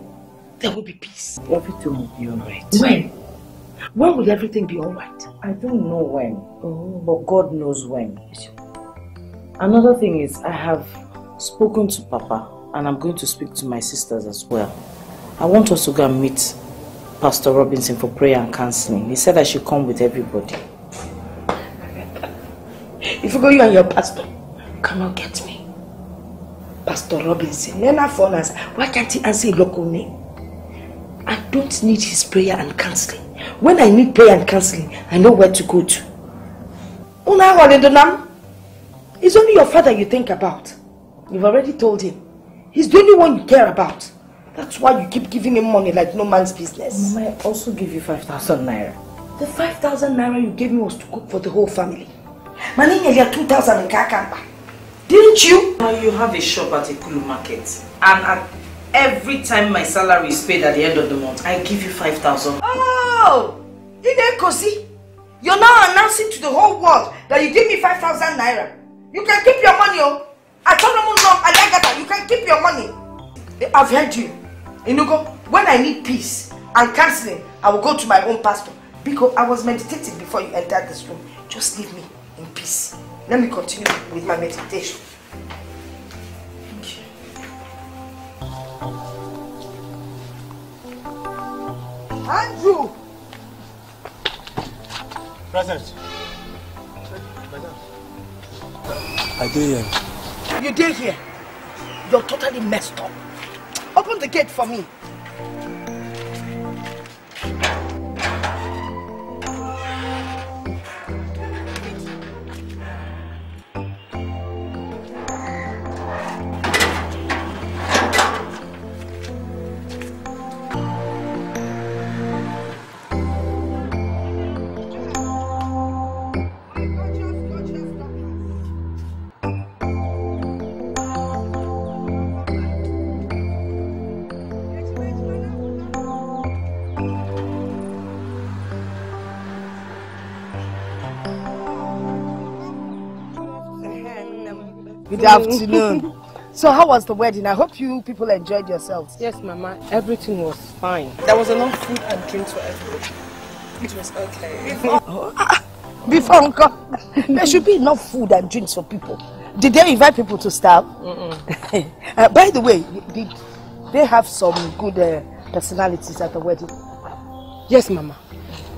there will be peace. Everything will be alright. When? When will everything be alright? I don't know when, oh. but God knows when. Another thing is, I have spoken to Papa, and I'm going to speak to my sisters as well. I want us to go and meet Pastor Robinson for prayer and counseling. He said I should come with everybody. If you go, you and your pastor cannot get me. Pastor Robinson, Nena Fonas, why can't he answer a local name? I don't need his prayer and counseling. When I need prayer and counseling, I know where to go to. It's only your father you think about. You've already told him. He's the only one you care about. That's why you keep giving him money like no man's business. Mama, I also give you 5,000 naira. The 5,000 naira you gave me was to cook for the whole family. You 2,000 in Kakamba. Didn't you? Now you have a shop at a Kulu market, and at every time my salary is paid at the end of the month, I give you 5,000. Oh! Inekosi, you're now announcing to the whole world that you give me 5,000 naira. You can keep your money, oh. I told them no, Alagata, you can keep your money. I've heard you. Inugo, when I need peace and counseling, I will go to my own pastor. Because I was meditating before you entered this room. Just leave me in peace. Let me continue with my meditation. Andrew! Present. I did here. You did here. You're totally messed up. Open the gate for me. Good afternoon. So how was the wedding? I hope you people enjoyed yourselves. Yes, Mama. Everything was fine. There was enough food and drinks for everyone. It was okay. Oh, ah, Before uncle, there should be enough food and drinks for people. Did they invite people to starve? Uh, by the way, did they have some good uh, personalities at the wedding? Yes, Mama.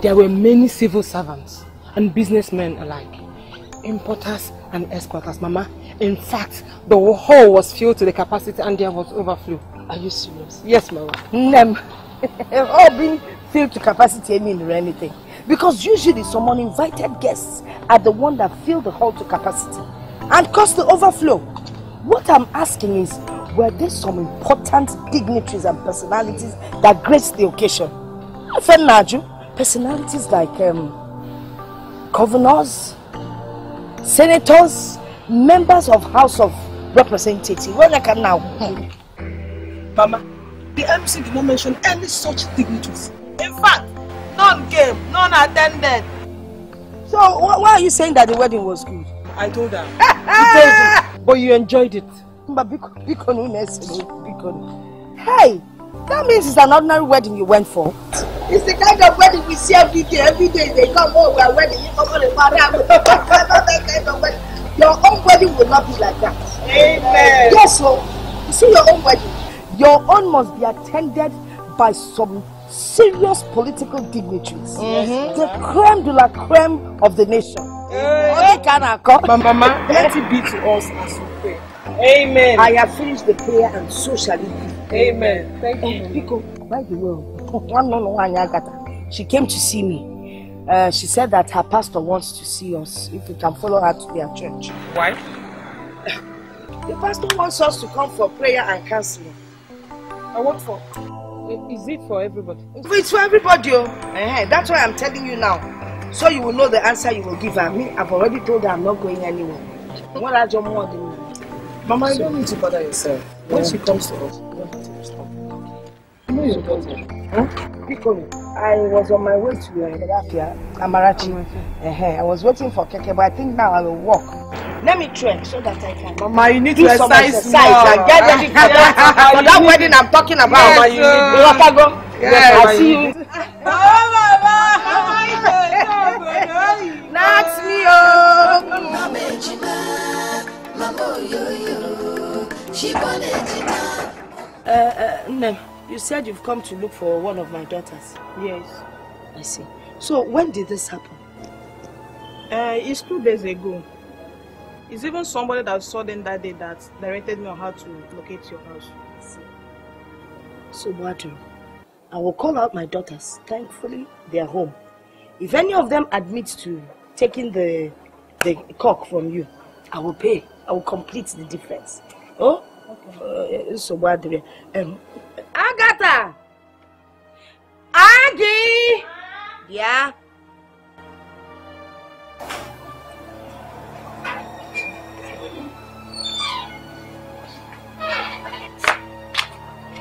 There were many civil servants and businessmen alike. Importers and exporters, Mama. In fact, the hall was filled to the capacity and there was overflow. Are you serious? Yes, Mama. Nem. All being filled to capacity mean anything. Because usually someone invited guests are the one that fill the hall to capacity and cause the overflow. What I'm asking is, were there some important dignitaries and personalities that graced the occasion? Naju, personalities like um, governors, senators, members of House of Representatives. Well, I can now. Mama, the MC did not mention any such dignitaries. In fact, none came, none attended. So wh- why are you saying that the wedding was good? I told her. But you enjoyed it. Mba, biko- biko nu na-ese m okwu, biko. Hey, that means it's an ordinary wedding you went for. It's the kind of wedding we see every day. Every day they come, oh, we are wedding. You come on, marry. That kind of wedding. Your own wedding will not be like that. Amen. Yes, so you see your own wedding. Your own must be attended by some serious political dignitaries. Mhm. The creme de la creme of the nation. Okay, can I come? Mama, let it be to us as we pray. Amen. I have finished the prayer and so shall it be. Amen. Thank you. Biko, by the way, one no no one Agatha. She came to see me. Uh, she said that her pastor wants to see us if we can follow her to their church. Why? The pastor wants us to come for prayer and counseling. And what for? Is it for everybody? It's for everybody. Oh. Eh, that's why I'm telling you now. So you will know the answer you will give her. Me, I've already told her I'm not going anywhere. What are your more than Mama, you don't need to bother yourself. When she comes to us, you don't have to respond. I know your daughter. Huh? I was on my way to uh, Rafia, Amarachi. Uh-huh. I was waiting for Keke, but I think now I will walk. Let me trek so that I can. Mama, you need do to some exercise exercise more. and get ready for that, for that wedding I'm talking about. Yes, uh, Rakago. yes, I'll Mama, see you you. That's me, oh. Mama Mama Oyoyo, she born Ejima. Uh, uh, Nne, you said you've come to look for one of my daughters. Yes. I see. So when did this happen? Uh, it's two days ago. It's even somebody that saw them that day that directed me on how to locate your house. See. So Wadu, I will call out my daughters. Thankfully, they are home. If any of them admit to taking the the cock from you, I will pay. I will complete the difference. Oh? Okay. Uh, so Wadu, um, Agatha! Aggie! Yeah?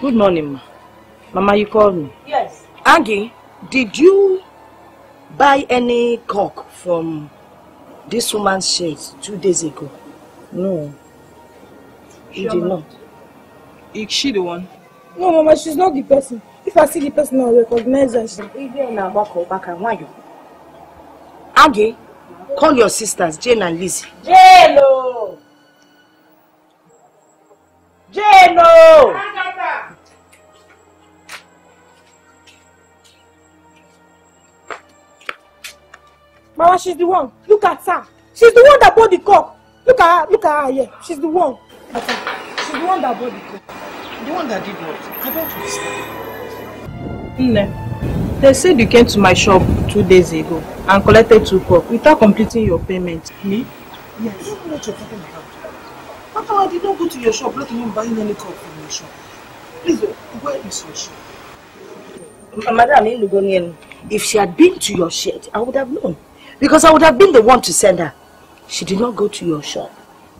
Good morning, ma. Mama, you called me. Yes. Aggie, did you buy any cock from this woman's shed two days ago? No. You Sure, did ma. not. Is she the one? No, Mama, she's not the person. If I see the person, I'll recognize her. She... Aggie, call your sisters, Jane and Lizzie. Jelo! Jelo! Mama, she's the one. Look at her. She's the one that bought the cup. Look at her. Look at her here. She's the one. She's the one that bought the cup. The one that did what? I don't understand. Nne, they said you came to my shop two days ago and collected two cup without completing your payment. Me? Yes. Don't know what you're talking about. Papa, I did not go to your shop, let alone buying any cup from your shop. Please, oh, where is your shop? Madam if she had been to your shed, I would have known. Because I would have been the one to send her. She did not go to your shop.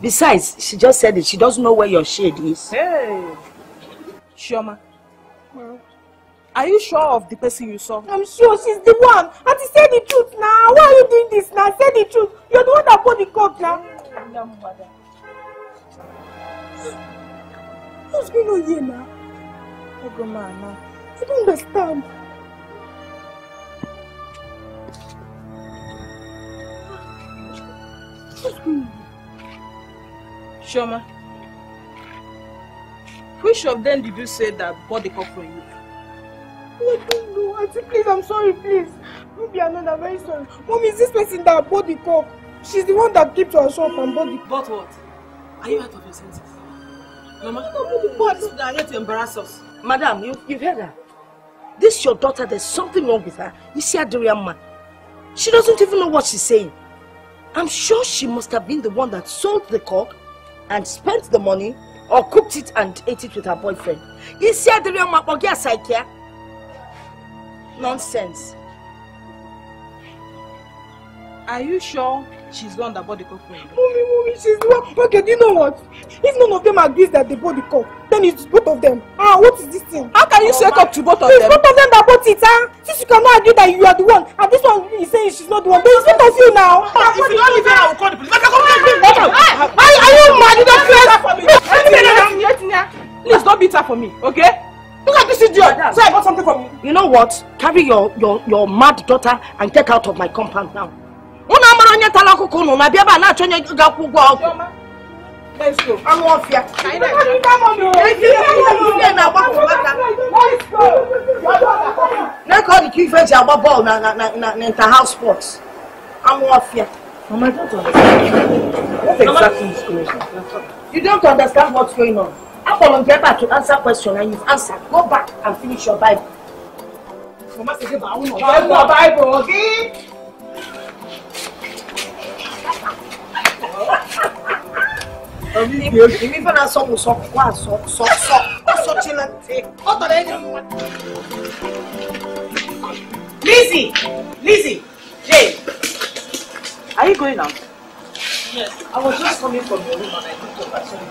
Besides, she just said it. She doesn't know where your shed is. Hey! Chioma, are you sure of the person you saw? I'm sure she's the one. Auntie, say the truth now. Why are you doing this now? Say the truth. You're the one that bought the cup now. What's going on here now? Oh, God, man. I don't understand. What's going on? Chioma, which of them did you say that bought the cup from you? I don't know. Auntie, please, I'm sorry, please. Maybe another very sorry. Mom, is this person that bought the cup? She's the one that came to our shop and bought the But what? Are you out of your senses? Mama, is that here to embarrass us? Madam, you, you've heard her. This your daughter, there's something wrong with her. You see her man. She doesn't even know what she's saying. I'm sure she must have been the one that sold the cock and spent the money or cooked it and ate it with her boyfriend. You see her Durian man, Ogia Saikia? Nonsense. Are you sure she's the one that bought the cup from you? Mommy, mommy, she's the one. Okay, do you know what? If none of them agrees that they bought the cup, then it's both of them. Ah, what is this thing? How can you say cup to both of it's them? both of them that bought it, ah. Since you cannot agree that you are the one, and this one is saying she's not the one, then it's both of you now. If you don't leave here, I will call the police. Make her come get me. Are, are you mad? You don't care Please don't beat her for me, okay? Look at this idiot. Say I bought something from you. You know what? Carry your, your, your mad daughter and get out of my compound now. Onye tala ọkụkọ unu na bịa ebe a na-achọ onye ga-akwụ ụgwọ ọgwụ. Anụ ọfịa. N'aka ọ dị ka ife eji agba bọọlụ na na na na inter-house sports. Anụ ọfịa. Mama, don't understand. What exactly is going on? You don't understand what's going on. I volunteer back to answer question and you've answered. Go back and finish your Bible. Mama say, "Ba, uno, Bible, Bible, okay? Èmi fẹ́ na sọ mo sọ wá sọ sọ sọ sọ tí na ti ó tọ̀lé ẹni. Lizzie! Lizzie! Jay! Are you going out? Yes, I was just coming from your room and I picked up actually.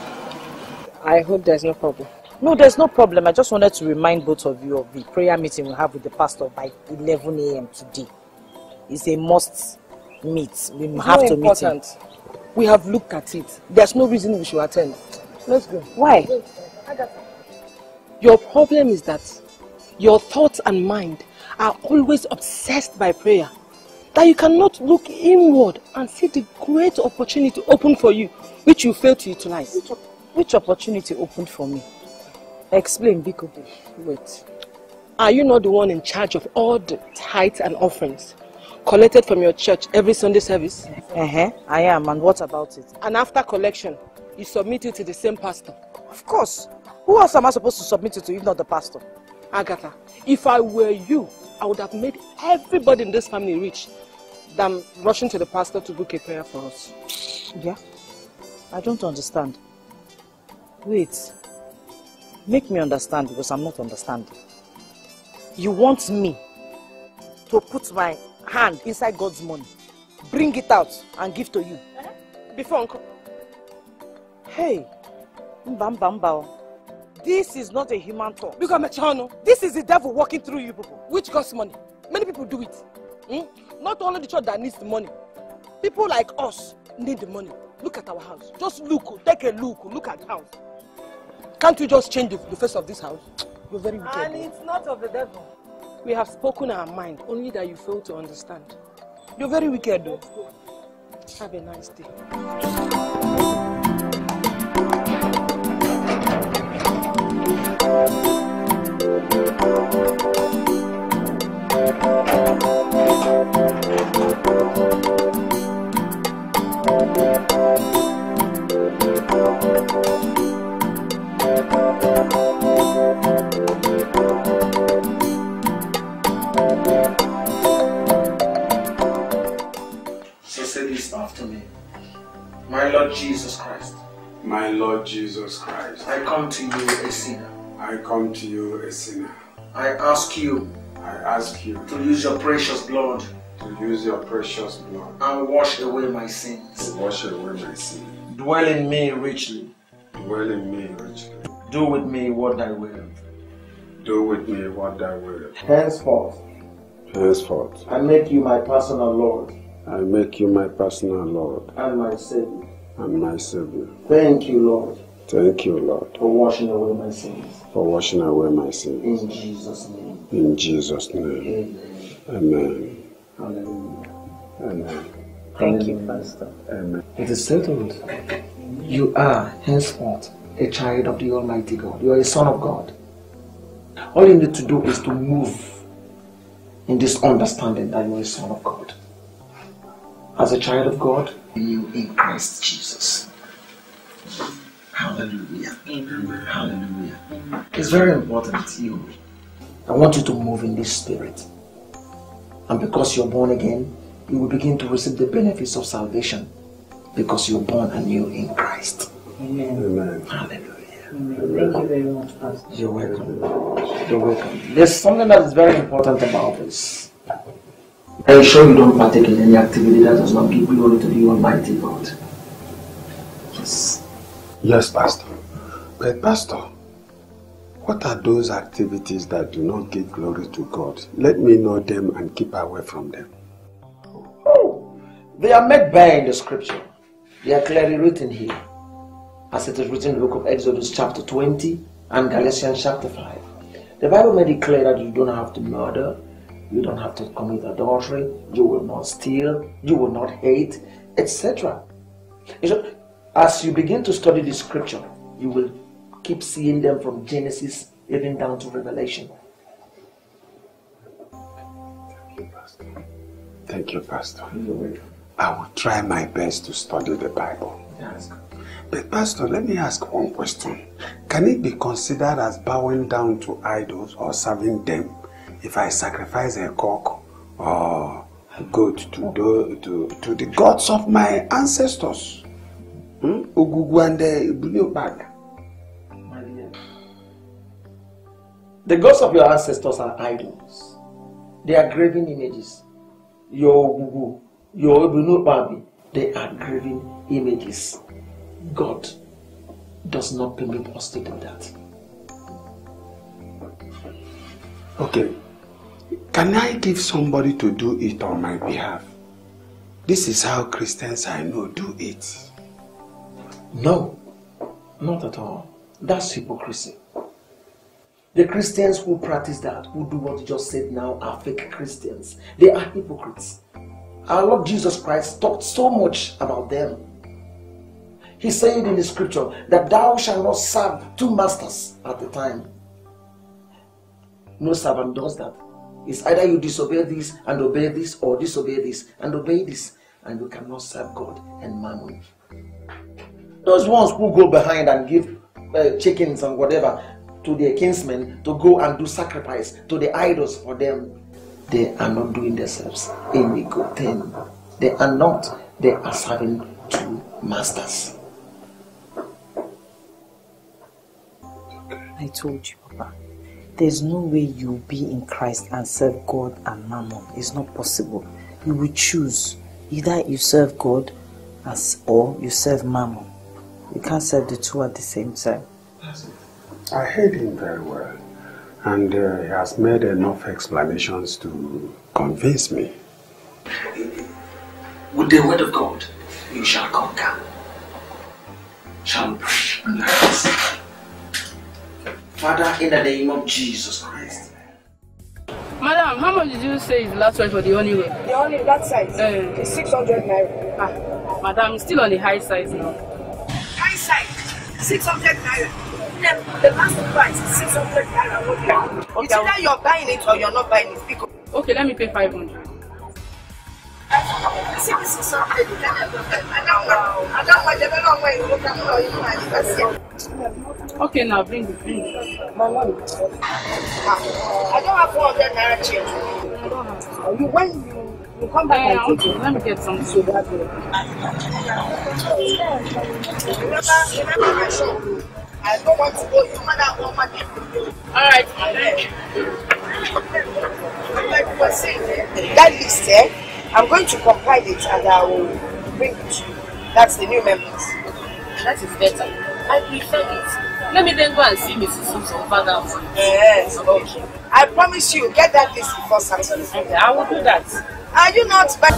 I hope there's no problem. No, there's no problem. I just wanted to remind both of you of the prayer meeting we have with the pastor by 11 a.m. today. It's a must meet. We It's have to meet him. We have looked at it. There's no reason we should attend. Let's go. Why? Your problem is that your thoughts and mind are always obsessed by prayer. That you cannot look inward and see the great opportunity open for you, which you fail to utilize. Which opportunity opened for me? Explain, Biko. Wait. Are you not the one in charge of all the tithes and offerings collected from your church every Sunday service? Uh-huh, I am. And what about it? And after collection, you submit it to the same pastor? Of course. Who else am I supposed to submit it to if not the pastor? Agatha, if I were you, I would have made everybody in this family rich than rushing to the pastor to book a prayer for us. Yeah? I don't understand. Wait. Make me understand because I'm not understanding. You want me to put my hand inside God's money, bring it out and give to you? Before Uncle. Hey, mba mba mba. o. This is not a human thought. Because Mechano, This is the devil walking through you people. which costs money? Many people do it. Hmm? Not only the church that needs the money. People like us need the money. Look at our house. Just look, take a look, look at the house. Can't you just change the, the face of this house? You're very wicked. And it's not of the devil. We have spoken our mind, only that you fail to understand. You're very wicked though. Have a nice day. So say this after me. My Lord Jesus Christ, My Lord Jesus Christ, I come to you a sinner. I come to you a sinner. I ask you I ask you to use your precious blood to use your precious blood and wash away my sins. to wash away my sins. Dwell in me richly. Dwell in me richly. Do with me what thy will. Do with me what thou wilt. Henceforth, Henceforth, I make you my personal Lord I make you my personal Lord and my Savior. and my Savior. Thank you, Lord, Thank you, Lord, for washing away my sins. for washing away my sins. In Jesus' name. In Jesus' name. Amen. Hallelujah. Amen. Thank you, Pastor. Amen. It is settled. You are henceforth a child of the Almighty God. You are a son of God. All you need to do is to move in this understanding that you are a son of God. As a child of God, you in Christ Jesus. Hallelujah. Hallelujah. It's very important to you. I want you to move in this spirit. And because you're born again, you will begin to receive the benefits of salvation because you're born anew in Christ. Amen. Amen. Hallelujah. Thank you very much, Pastor. You're welcome. You're welcome. There's something that is very important about this. Are you sure you don't partake in any activity that does not give glory to the Almighty God? Yes. Yes, Pastor. But, Pastor, what are those activities that do not give glory to God? Let me know them and keep away from them. Oh, They are made bare in the scripture. They are clearly written here. As it is written in the book of Exodus chapter 20 and Galatians chapter 5. The Bible may declare that you don't have to murder, you don't have to commit adultery, you will not steal, you will not hate, etc. As you begin to study the scripture, you will keep seeing them from Genesis even down to Revelation. Thank you, Pastor. I will try my best to study the Bible. But Pastor, let me ask one question. Can it be considered as bowing down to idols or serving them if I sacrifice a cock or a goat to, do, to, to the gods of my ancestors? Hmm? The gods of your ancestors are idols. They are graven images. Your Ogugu, your Obunubabi, they are graven images. God does not permit us to do that. Okay. Can I give somebody to do it on my behalf? This is how Christians I know do it. No, not at all. That's hypocrisy. The Christians who practice that, who do what you just said now, are fake Christians. They are hypocrites. Our Lord Jesus Christ talked so much about them. He said in the scripture that thou shalt not serve two masters at the time. No servant does that. It's either you disobey this and obey this, or disobey this and obey this, and you cannot serve God and mammon. Those ones who go behind and give uh, chickens and whatever to their kinsmen to go and do sacrifice to the idols for them, they are not doing themselves any good thing. They are not. They are serving two masters. I told you, Papa. There's no way you'll be in Christ and serve God and Mammon. It's not possible. You will choose. Either you serve God as or you serve Mammon. You can't serve the two at the same time. I heard him very well, and uh, he has made enough explanations to convince me. With the word of God, you shall conquer. Shall we pray? Yes. Father, in the name of Jesus Christ. Madam, how much did you say is the last one for the honey way? The only that size Uh, is 600 naira. ah, madam, it's still on the high size now. High side, 600 naira. Then the last price is 600 naira. Okay. Okay, It's either you're buying it or you're not buying it. Because Okay, let me pay 500. see Okay, now bring it. Bring it. My money. I don't have 400 naira change. You when you you come back Eh, and take it. let me get some. So that way. Remember, remember my shop. I don't want to go. You man have one money. All right. Like you were saying, that list, eh? I'm going to compile it and I will bring it to you. That's the new members. That is better. I prefer it. Let me then go and see Mrs. Simpson father. Yes, okay. I promise you, get that list before Saturday. Okay, I will do that. Are you not back?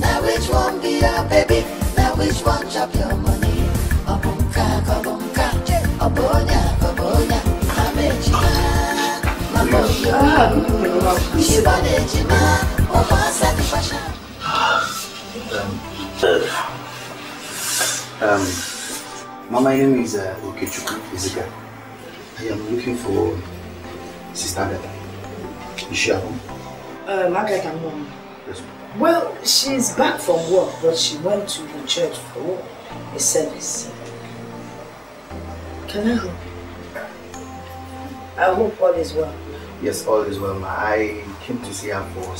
Now which one be your baby? Now which one chop your money? Obunka, obunka, obonya, obonya. I'm a jima, mama yo. She born a jima, woman satisfy shampoo. Um, Mama, my name is uh, Okechukwu Iziga. I am looking for Sister Agatha. Is she at home? Uh, Margaret and mom. Yes. Well, she's back from work, but she went to the church for a service. Can I help you? I hope all is well. Yes, all is well, ma. I came to see her for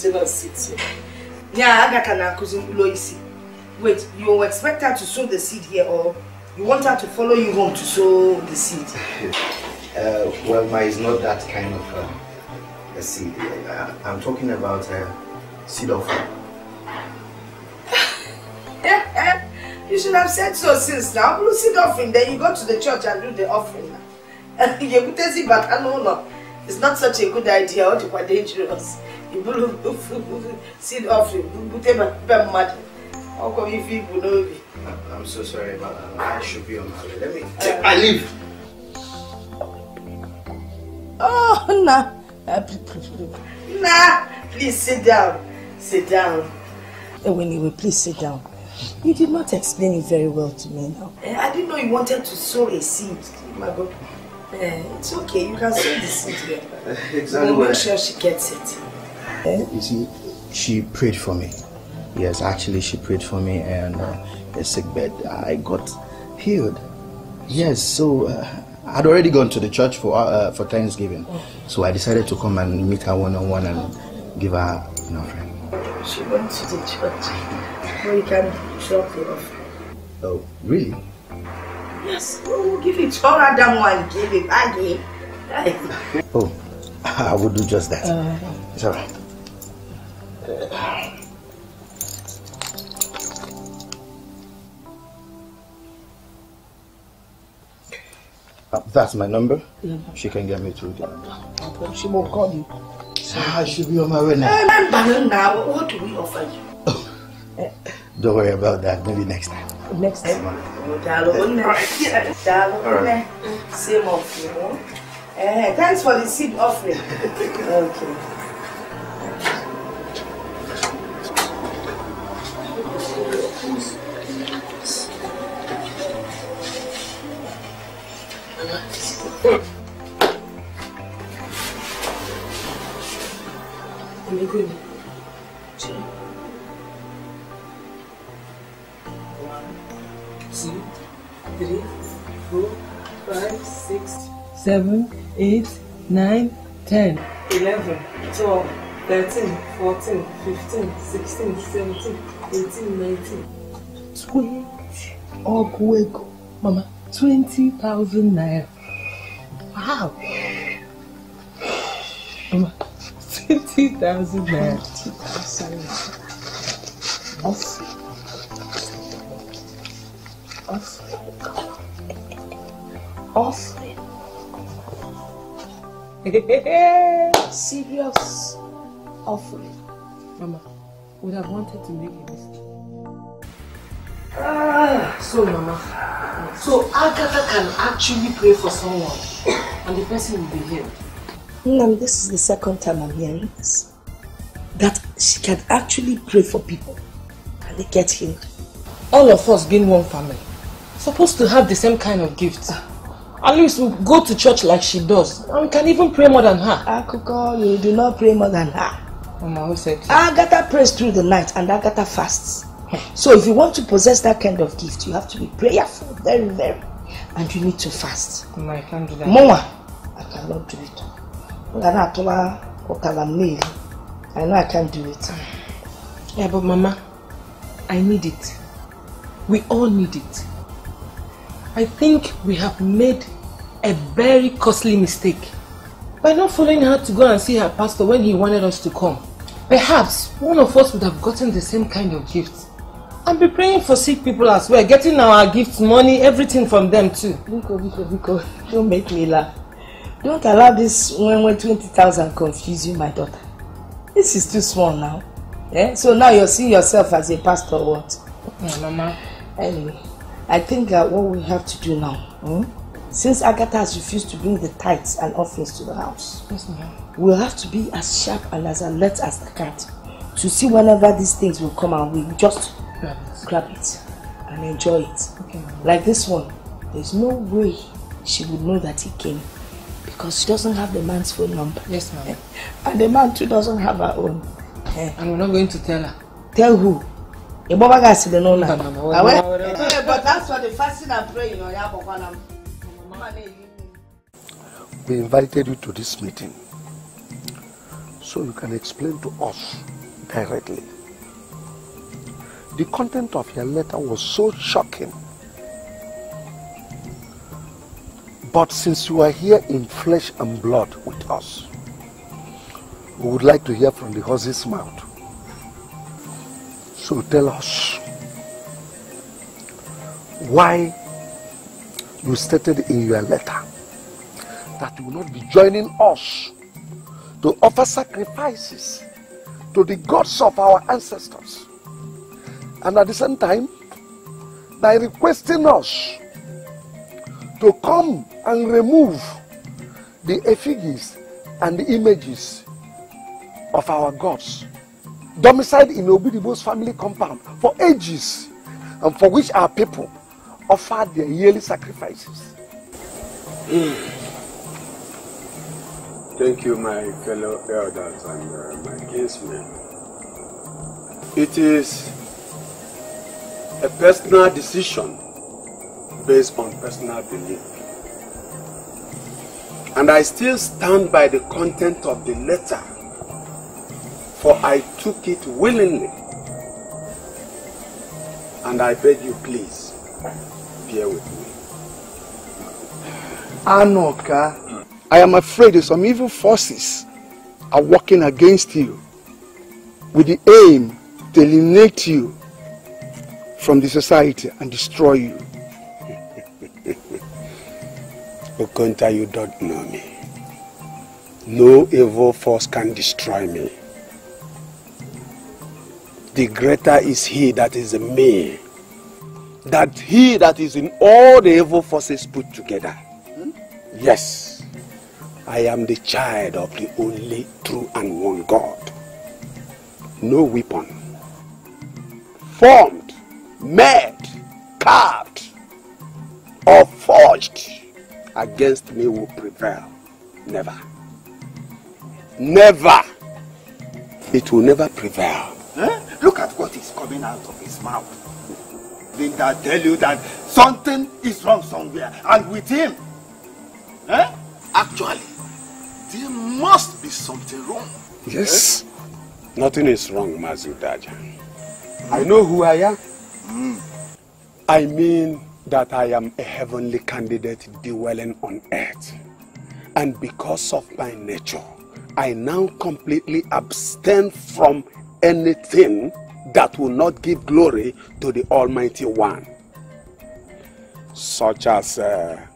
sowing. Silver seeds. Yeah, Agatha na akuzi isi. Wait, you expect her to sow the seed here or you want her to follow you home to sow the seed? Uh, well, ma, it's not that kind of uh, a seed. Uh, I'm talking about uh, seed offering. you should have said so since now. You seed offering, then you go to the church and do the offering. You put a seed back and no, no. It's not such a good idea. Dịkwa dangerous. Ibulu seed offering bute be mmadụ. Ọkwa ife ibu n'obi. I'm so sorry, but I should be on my way. Let me. I leave. Oh, Nna. Uh, pl- pl- pl- please sit down. Sit down. Eweniwe, please sit down. You did not explain it very well to me now. Eh, I didn't know you wanted to sow a seed, Margot. Eh, it's okay, you can sow the seed here. Exactly We'll make sure she gets it. You see, she prayed for me. Yes, actually, she prayed for me, and uh, a sick bed. I got healed. Yes, so uh, I'd already gone to the church for uh, for Thanksgiving, so I decided to come and meet her one on one and give her an offering. She went to the church where you can drop it off. Oh, really? Yes, we'll give it. All Adam one, give it back in. Oh, I will do just that. it's all right. Uh, that's my number. Yeah. She can get me through there. She won't call you. I should be on my way now. Remember now, what do we offer you? Don't worry about that. Maybe next time. Next time. Dalo, Dalo, Alright. Same of you. Eh, thanks for the seed offering. okay. Emegwemi. two, three, four, five, six, seven, eight, nine, ten, eleven, twelve, thirteen, fourteen, fifteen, sixteen, seventeen, eighteen, nineteen. Twenty. Ọgụ ego. Mama, twenty thousand naira. Wow. Mama, twenty thousand naira. Off. Offering. Serious offering. Mama, would have wanted to make a mistake. Ah, so Mama, so Agatha can actually pray for someone and the person will be healed. Nam, this is the second time I'm hearing this. That she can actually pray for people and they get healed. All of us being one family, supposed to have the same kind of gifts. At least we go to church like she does, and we can even pray more than her. Akuko, you do not pray more than her. Mama, who said Agatha prays through the night and Agatha fasts. Hmm. So if you want to possess that kind of gift, you have to be prayerful, very, very. And you need to fast. Mama, I can't do that. Moa, I cannot do it. Ngana atola okala mail. I know I can't do it. Yeah, but Mama, I need it. We all need it. I think we have made a very costly mistake by not following her to go and see her pastor when he wanted us to come. Perhaps one of us would have gotten the same kind of gift and be praying for sick people as well, getting our gifts, money, everything from them too. Biko, biko, biko, don't make me laugh. Don't allow this when when 20,000 confuse you, my daughter. This is too small now. Yeah? So now you're seeing yourself as a pastor or what? Yeah, Mama. Anyway, I think uh, what we have to do now, hmm? since Agatha has refused to bring the tithes and offerings to the house, Yes, we'll have to be as sharp and as alert as the cat to see whenever these things will come and we just Grab it. grab it and enjoy it. Okay, Mama. Like this one, there's no way she would know that he came because she doesn't have the man's phone number. Yes, ma'am. And the man too doesn't have her own. Eh, And we're not going to tell her. Tell who? Ibaba guy said no Mama, now. Mama, Awe? Mama, Eh, but that's for the fasting and praying. You know, yeah, I'm- We invited you to this meeting so you can explain to us directly. The content of your letter was so shocking. But since you are here in flesh and blood with us, we would like to hear from the horse's mouth. So tell us why you stated in your letter that you will not be joining us to offer sacrifices to the gods of our ancestors. And at the same time, by requesting us to come and remove the effigies and the images of our gods domiciled in Obidibo's family compound for ages and for which our people offered their yearly sacrifices. Thank you, my fellow elders and uh, my kinsmen. It is a personal decision based on personal belief. And I still stand by the content of the letter, for I took it willingly. And I beg you, please, bear with me. Anoka, I am afraid some evil forces are working against you with the aim to eliminate you from the society and destroy you. Okonta, you don't know me. No evil force can destroy me. The greater is he that is in me, that he that is in all the evil forces put together. Hmm? Yes, I am the child of the only true and one God. No weapon formed, made, carved, or forged against me will prevail. Never. Never. It will never prevail. Eh? Look at what is coming out of his mouth. Didn't I tell you that something is wrong somewhere? And with him, eh? actually, there must be something wrong. Yes. Nothing is wrong, Mazudaja. I know who I am. I mean that I am a heavenly candidate dwelling on earth. And because of my nature, I now completely abstain from anything that will not give glory to the Almighty One. Such as uh,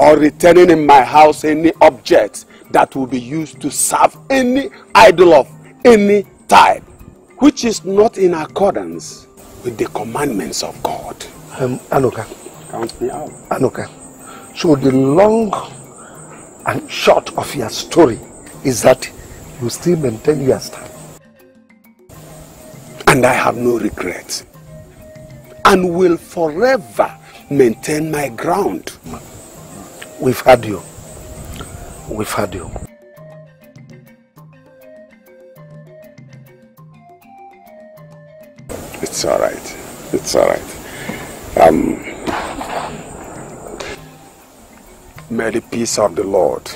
or returning in my house any object that will be used to serve any idol of any type, which is not in accordance with the commandments of God. Um, Anoka. Count me out. Anoka. So the long and short of your story is that you still maintain your stand. And I have no regrets. And will forever maintain my ground. We've had you. We've had you. It's all right. It's all right. Um, may the peace of the Lord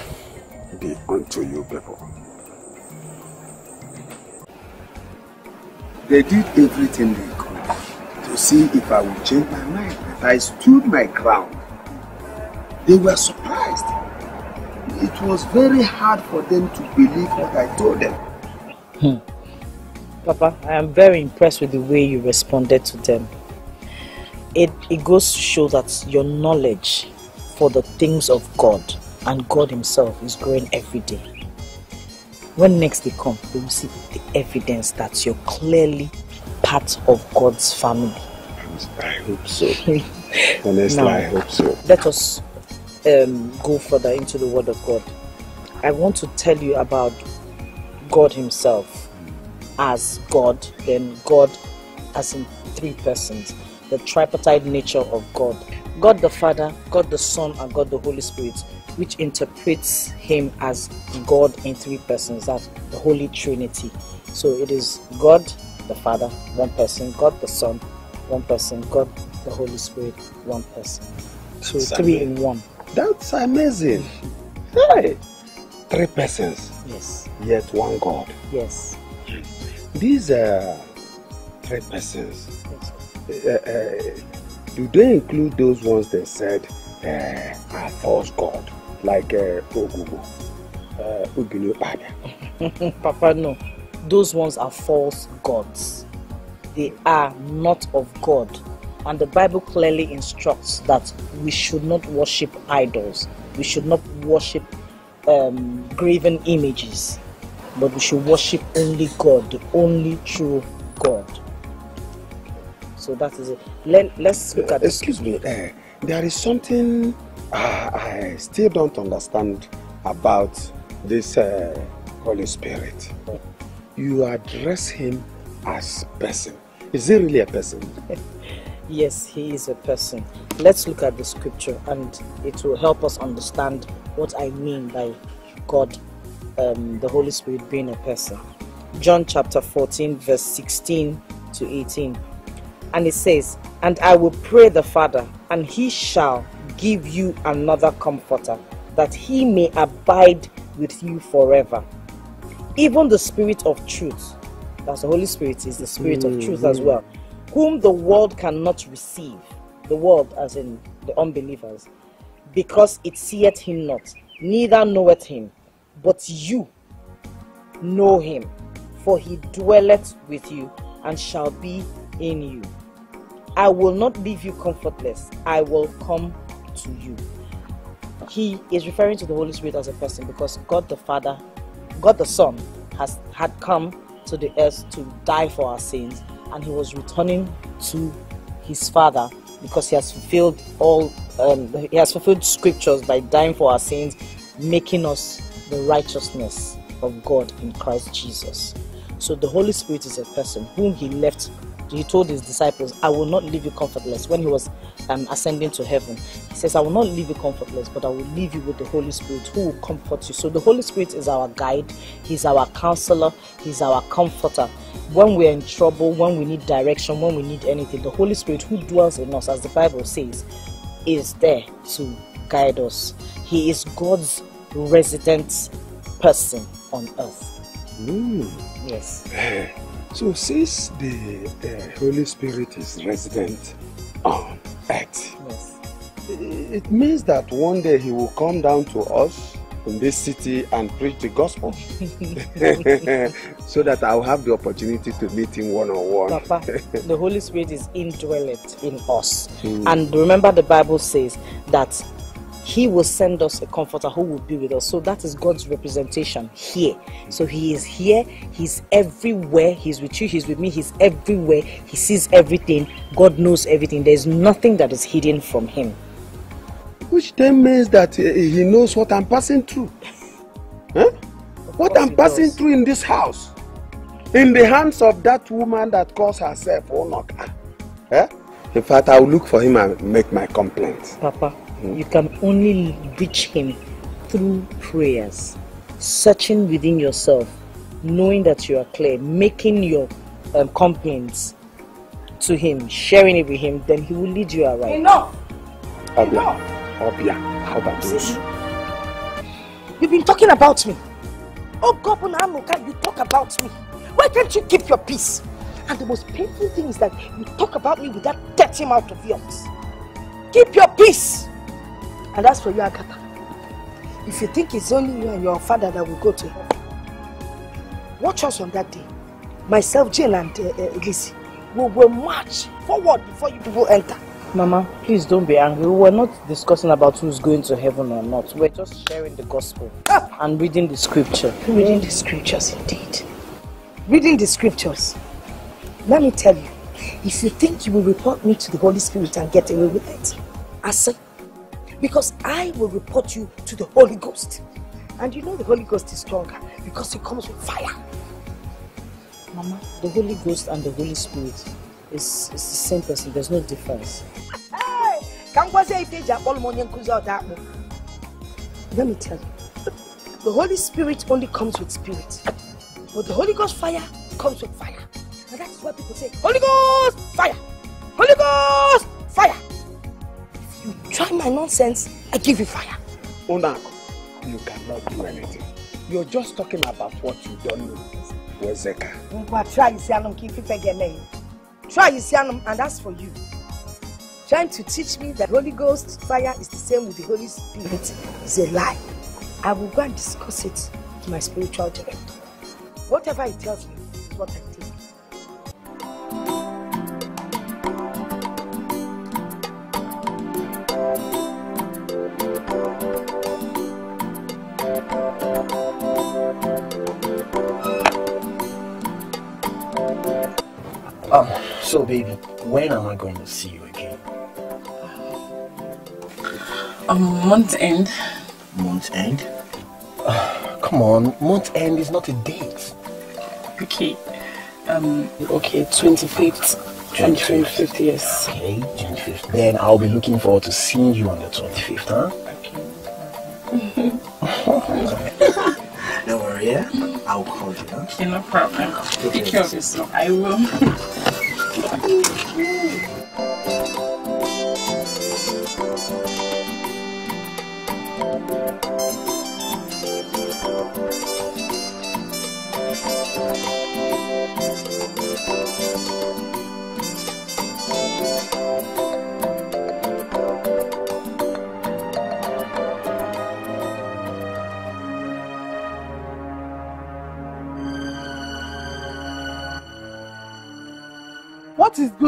be unto you people. They did everything they could to see if I would change my mind. But I stood my ground. They were surprised. It was very hard for them to believe what I told them. Hmm. Papa, I am very impressed with the way you responded to them. It, it goes to show that your knowledge for the things of God and God Himself is growing every day. When next they come, they will see the evidence that you're clearly part of God's family. I hope so. Honestly, Now, I hope so. Let us um, go further into the Word of God. I want to tell you about God Himself as God, then God as in three persons, the tripartite nature of God. God the Father, God the Son, and God the Holy Spirit, which interprets Him as God in three persons, that's the Holy Trinity. So it is God the Father, one person, God the Son, one person, God the Holy Spirit, one person. So three in one. That's amazing. Hey, three persons, Yes, yet one God. yes. These uh, three persons, uh, uh, do they include those ones that said uh, are false God, like uh, Ogugu, uh, Uginu Papa, no. those ones are false gods. They are not of God. And the Bible clearly instructs that we should not worship idols. We should not worship um, graven images. But we should worship only God, the only true God. So that is it. Let, let's look at Uh, Excuse me, uh, there is something uh, I still don't understand about this uh, Holy Spirit. You address him as person. Is he really a person? Yes, he is a person. Let's look at the scripture and it will help us understand what I mean by God, um, the Holy Spirit being a person. John chapter 14, verse 16 to 18. And it says, And I will pray the Father, and he shall give you another comforter, that he may abide with you forever. Even the Spirit of truth, that's the Holy Spirit, is the Spirit of truth as Mhm. well, whom the world cannot receive, the world as in the unbelievers, because it seeth him not, neither knoweth him, but you know him, for he dwelleth with you and shall be in you. I will not leave you comfortless, I will come to you. He is referring to the Holy Spirit as a person because God the Father, God the Son, has had come to the earth to die for our sins, and he was returning to his Father because he has fulfilled all. Um, he has fulfilled scriptures by dying for our sins, making us the righteousness of God in Christ Jesus. So the Holy Spirit is a person whom he left. He told his disciples, I will not leave you comfortless. When he was um, ascending to heaven, he says, I will not leave you comfortless, but I will leave you with the Holy Spirit who will comfort you. So the Holy Spirit is our guide, he's our counselor, he's our comforter. When we're in trouble, when we need direction, when we need anything, the Holy Spirit who dwells in us, as the Bible says, is there to guide us. He is God's resident person on earth. Mm. Yes. Eh, So since the uh, Holy Spirit is resident on earth, Yes. it means that one day he will come down to us in this city and preach the gospel. so that I'll have the opportunity to meet him one on one. Papa, the Holy Spirit is indwelled in us. Mm. And remember, the Bible says that He will send us a comforter who will be with us. So that is God's representation here. So He is here, He's everywhere. He's with you, He's with me, He's everywhere. He sees everything, God knows everything. There's nothing that is hidden from Him. Which then means that uh, he knows what I'm passing through. Huh? What I'm passing through in this house. In the hands of that woman that calls herself Onoka. Eh? In fact, I'll look for him and make my complaint. Papa, you can only reach Him through prayers, searching within yourself, knowing that you are clear, making your um, complaints to Him, sharing it with Him, then He will lead you aright. Enough! Obia, Obia, how about this? You've been talking about me. Oh, Governor Amuka, you talk about me. Why can't you keep your peace? And the most painful thing is that you talk about me with that dirty mouth of yours. Keep your peace. And that's for you, Agatha, if you think it's only you and your father that will go to heaven, watch us on that day. Myself, Jane, and uh, uh, Elise will, will march forward before you people enter. Mama, please don't be angry. We're not discussing about who's going to heaven or not. We're just sharing the gospel and reading the scripture. Reading the scriptures, indeed. Reading the scriptures. Let me tell you, if you think you will report me to the Holy Spirit and get away with it, I say, because I will report you to the Holy Ghost. And you know the Holy Ghost is stronger because he comes with fire. Mama, the Holy Ghost and the Holy Spirit is, is the same person. There's no difference. Hey, ka m gwazie ite eji akpọrọ m onye nkụzi ọda. Let me tell you, the Holy Spirit only comes with spirit, but the Holy Ghost fire comes with fire. And that is why people say, Holy Ghost fire, Holy Ghost fire. If you try my nonsense, I give you fire. Unako, you cannot do anything. You're just talking about what you don't know. Wezeka. Try isi anum ka ifife. Try isi anum and that's for you. Trying to teach me that Holy Ghost fire is the same with the Holy Spirit is a lie. I will go and discuss it with my spiritual director. Whatever he tells me is what I so baby, when am I going to see you again? Um, month end. Month end? Ah, come on, month end is not a date. Okay. Um, okay, 25th. 25th, yes. Okay, 25th. Then I'll be looking forward to seeing you on the 25th, huh? Don't worry, yeah? I'll call you, huh? Okay, no problem. Take care of yourself. I will.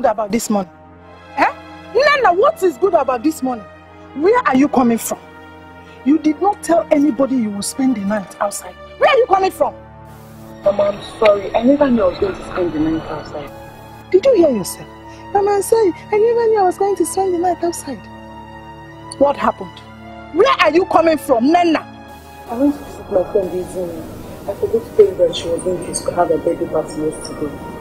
about this money? Eh? Nana, what is good about this money? Where are you coming from? You did not tell anybody you will spend the night outside. Where are you coming from? Mama, I'm sorry. I never knew I was going to spend the night outside. Did you hear yourself? Mama, I'm sorry. I never knew I was going to spend the night outside. What happened? Where are you coming from, Nana? I went to visit my friend Izzy. I forgot to tell you that she was going to have a baby party yesterday.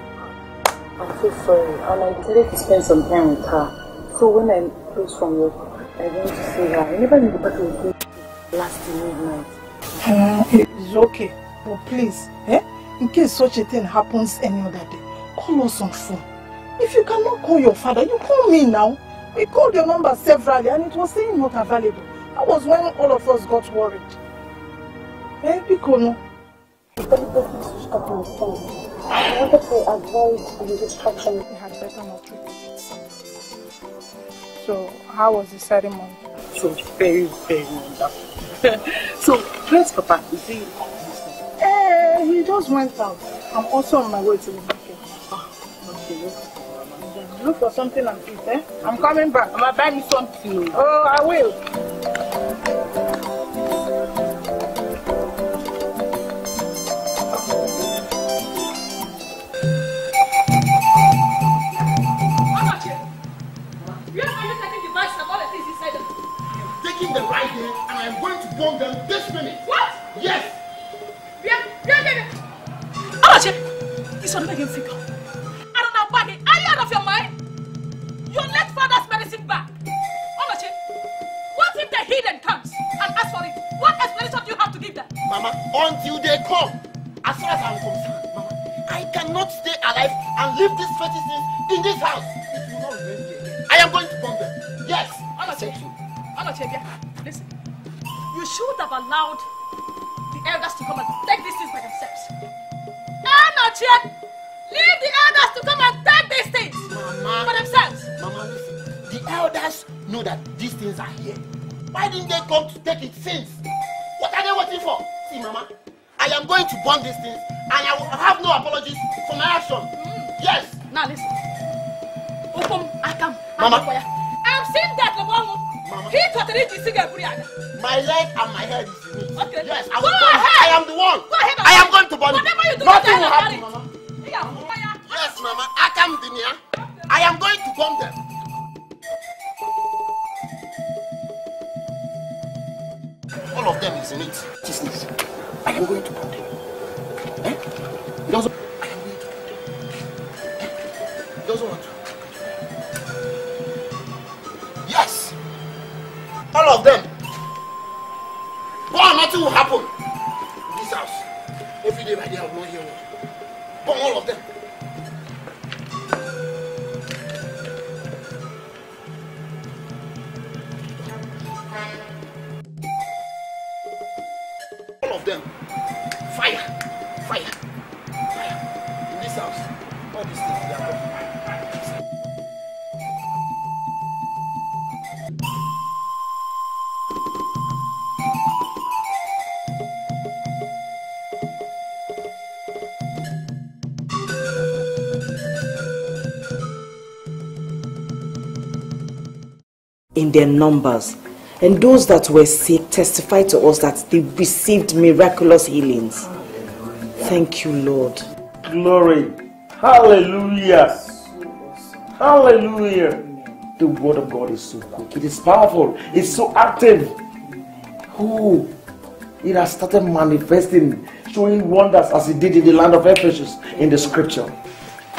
I'm so sorry, and I decided to spend some time with her. So when I closed from work, I went to see her. I never knew the was going to last midnight. Uh, it's okay. But please, eh? in case such a thing happens any other day, call us on phone. If you cannot call your father, you call me now. We called your number severally and it was saying not available. That was when all of us got worried. Eh, Picono? Stop on the phone. I wanted to avoid the distraction. You had better not repeat. So, how was the ceremony? So very, very wonderful. so, where's Papa? Is he? Eh, he just went out. I'm also on my way to the market. Look for something and eat, eh? I'm coming back. Mama, buy me something. Oh, I will. Burn them this minute. What? Yes. Where? Where? Where? Amache, this one make him figure. I don't know, Baggy. Are you out of your mind? Your late father's medicine bag. Amache, what if the heathen comes and asks for it? What explanation do you have to give them? Mama, until they come, as far as I'm concerned, Mama, I cannot stay alive and leave these fetishes in this house. It will not remain here. I am going to burn them. Yes. Amache, Amache, listen. You should have allowed the elders to come and take these things by themselves. Amache, leave the elders to come and take these things Mama. for themselves. Mama, listen. The elders know that these things are here. Why didn't they come to take it since? What are they waiting for? See, Mama, I am going to burn these things and I will have no apologies for my action. Yes. Now listen. Ukum akam. Mama. I'm seeing that. He totally Buriaga. My leg and my head is in it. Okay. Yes, I Go ahead. I am the one. Go ahead. I am going to burn it. Whatever you do, Nothing will happen, Mama. Yes, Mama. Akam Dinia. I am going to burn them. All of them is in it. Business. I am going to burn them. Them. Their numbers. And those that were sick testified to us that they received miraculous healings. Thank you, Lord. Glory. Hallelujah. Hallelujah. The word of God is so quick. It is powerful. It's so active. Oh, it has started manifesting, showing wonders as it did in the land of Ephesus in the scripture.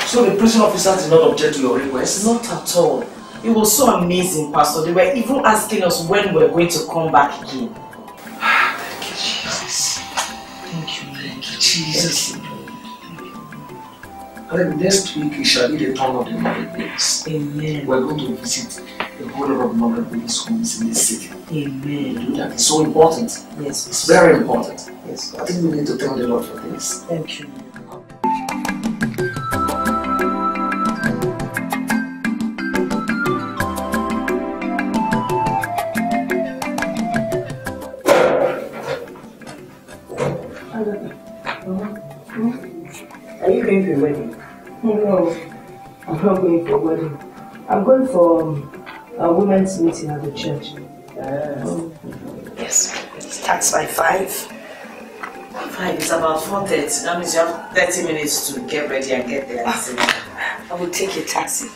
So the prison officer did not object to your request? Not at all. It was so amazing, Pastor. They were even asking us when we were going to come back again. Thank you, Jesus. Thank you, Thank you, Jesus. And then next week, it shall be the turn of the. Amen. We're going to visit a whole lot of marketplace homes in this city. Amen. That is so important. Yes. It's very important. Yes. I think we need to thank the Lord for this. Thank you. No, I'm not going for a wedding. I'm going for um, a women's meeting at the church. Yes, it starts by 5. Five, it's about 4.30. That means you have 30 minutes to get ready and get there. I will take a taxi.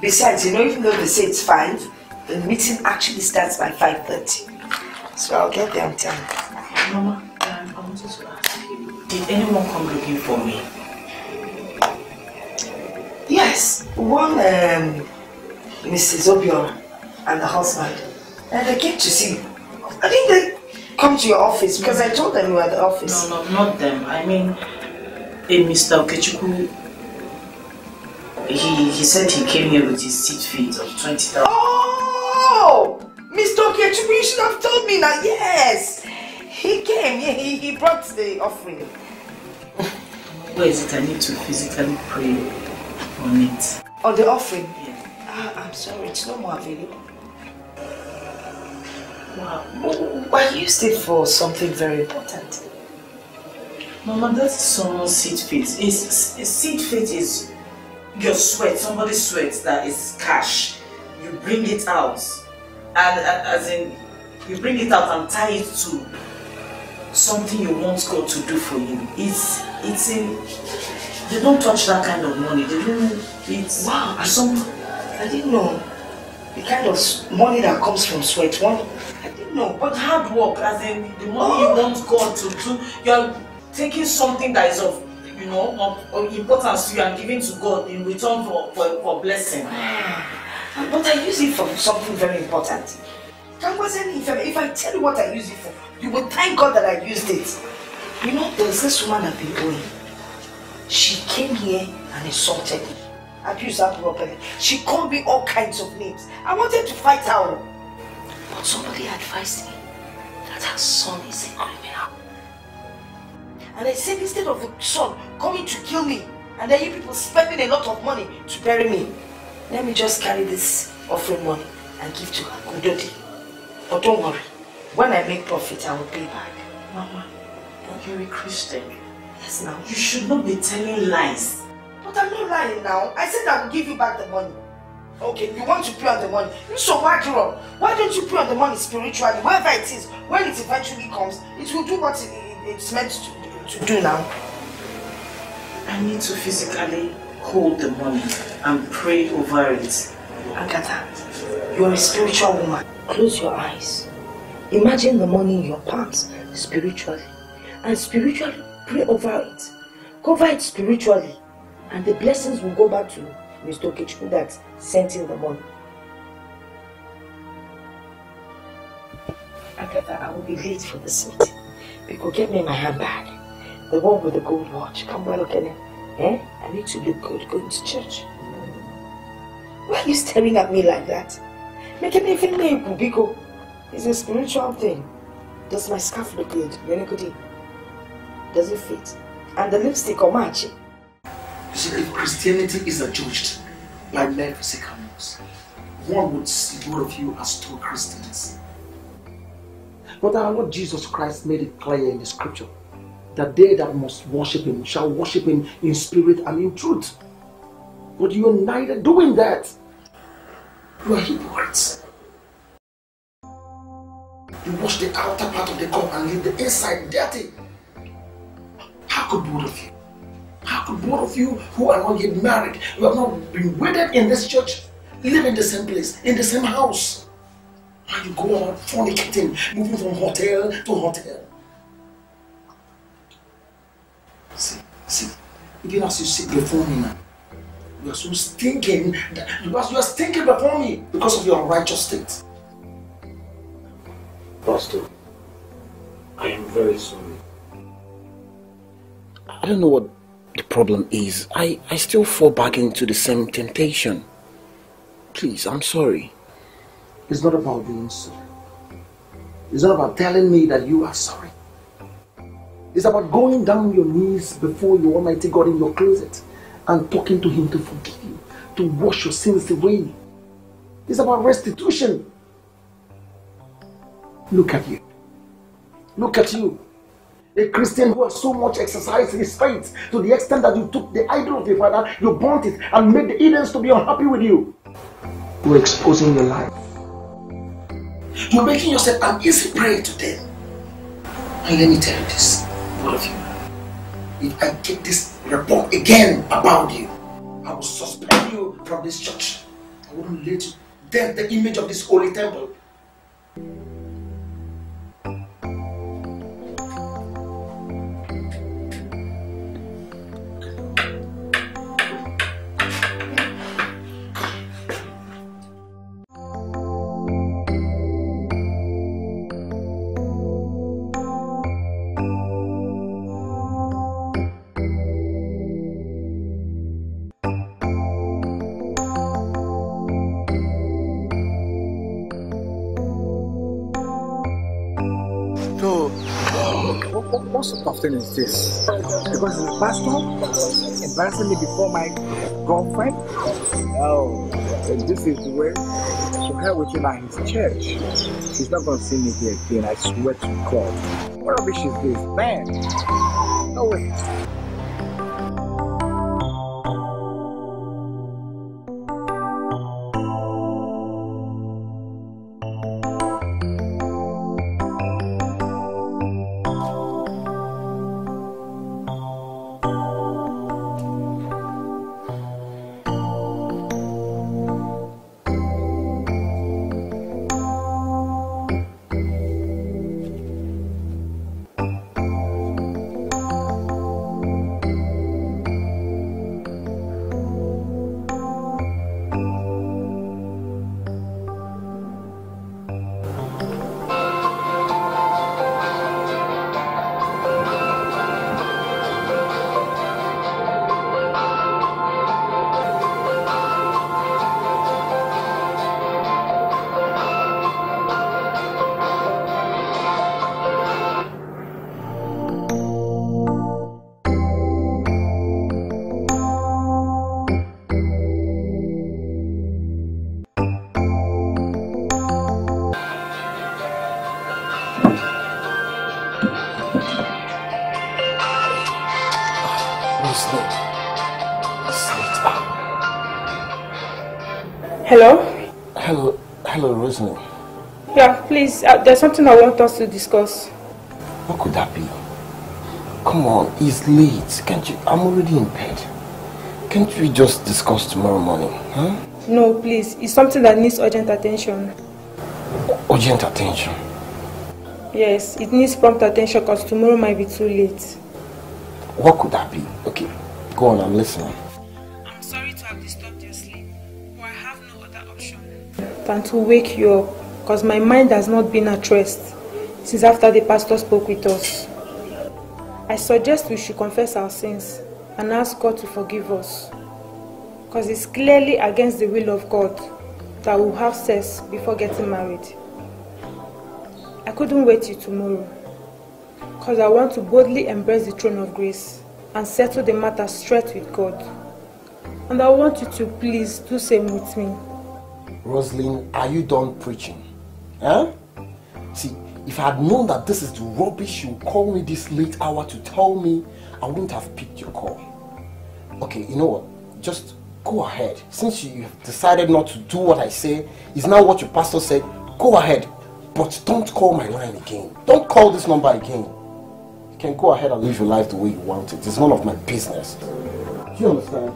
Besides, you know, even though they say it's 5, the meeting actually starts by 5.30. So I'll get there on time. Mama, um, I wanted to ask you, did anyone come looking for me? Yes, one um, Mrs. Obiora and the husband. And they came to see you. I think they come to your office because I told them you were at the office. No, no, not them. I mean, a Mr. Okechukwu, he, he said he came here with his seat fees of 20,000. Oh! Mr. Okechukwu, you should have told me now. Yes! He came, he, he, he brought the offering. Where is it? I need to physically pray on it. On the offering? Ah, I'm sorry, it's no more available. Wow. Well, I used it for something very important. Mama, that's someone's seed faith. It's seed faith is your sweat, somebody's sweat that is cash. You bring it out, and uh, as in, you bring it out and tie it to something you want God to do for you. It's it's in. They don't touch that kind of money. They don't. It's Wow, I- some. I didn't know the kind of money that comes from sweat. One, I didn't know. But hard work, as in the money you oh. want God to do, you're taking something that is of, you know, of, of importance to you and giving to God in return for, for, for blessing. Ah, but I use it for something very important. That wasn't if I, if I tell you what I use it for, you will thank God that I used it. You know, there's this woman I've been going. She came here and insulted me. Abused her properly. She called me all kinds of names. I wanted to fight her. But somebody advised me that her son is a criminal. And I said instead of the son coming to kill me, and then you people spending a lot of money to bury me, let me just carry this offering money and give to her, Kudodi. But don't worry, when I make profit, I will pay back. Mama, you're a Christian. Yes, now. You should not be telling lies. But I'm not lying now. I said I will give you back the money. Okay, you want to pay on the money. You so why wrong? Why don't you pay on the money spiritually? Wherever it is, when it eventually comes, it will do what it, it- it's meant to, to do now. I need to physically hold the money and pray over it. Agatha, you're a spiritual woman. Close your eyes. Imagine the money in your palms spiritually. And spiritually pray over it. Cover it spiritually. And the blessings will go back to Mr. Okechukwu that sent in the money. Agatha, I will be late for this meeting. Because get me my handbag. The one with the gold watch. Come well, look at it. Eh? I need to look good going to church. Why are you staring at me like that? Make me feel like Biko. It's a spiritual thing. Does my scarf look good? Very good. Does it fit? And the lipstick or match? You see, if Christianity is judged by mere physical laws, one would see both of you as true Christians. But our Lord Jesus Christ made it clear in the scripture that they that must worship him shall worship him in spirit and in truth. But you are neither doing that. You are hypocrites. You wash the outer part of the cup and leave the inside dirty. How could both of you? How could both of you who are not yet married, who have not been wedded in this church, live in the same place, in the same house? And you go on fornicating, moving from hotel to hotel. See, see, even as you sit before me now, you are so stinking, that are, you are stinking before me because of your unrighteous state. Pastor, I am very sorry. I don't know what the problem is. I, I still fall back into the same temptation. Please, I'm sorry. It's not about being sorry. It's not about telling me that you are sorry. It's about going down your knees before your Almighty God in your closet and talking to Him to forgive you, to wash your sins away. It's about restitution. Look at you. Look at you. A Christian who has so much exercised his faith to the extent that you took the idol of your father, you burnt it, and made the Edens to be unhappy with you. You're exposing your life. You're making yourself an easy prey to them. And let me tell you this, both of you. If I get this report again about you, I will suspend you from this church. I wouldn't let you dent the image of this holy temple. What, what, what sort of thing is this? Because the pastor embarrassing me before my girlfriend? Oh, and this is the way to hell with him at his church. He's not going to see me here again, I swear to God. What rubbish is this? Man! No way. Hello? Hello, hello, Rosalie. Yeah, please, uh, there's something I want us to discuss. What could that be? Come on, it's late. Can't you? I'm already in bed. Can't we just discuss tomorrow morning? Huh? No, please, it's something that needs urgent attention. Urgent attention. Yes, it needs prompt attention because tomorrow might be too late. What could that be? Okay, go on, I'm listening. Than to wake you up because my mind has not been at rest since after the pastor spoke with us. I suggest we should confess our sins and ask God to forgive us because it's clearly against the will of God that we'll have sex before getting married. I couldn't wait till tomorrow because I want to boldly embrace the throne of grace and settle the matter straight with God. And I want you to please do same with me. Rosalind, are you done preaching? Huh? See, if I had known that this is the rubbish you call me this late hour to tell me, I wouldn't have picked your call. Okay, you know what? Just go ahead. Since you have decided not to do what I say, is now what your pastor said, go ahead. But don't call my line again. Don't call this number again. You can go ahead and live your life the way you want it. It's none of my business. Do you understand?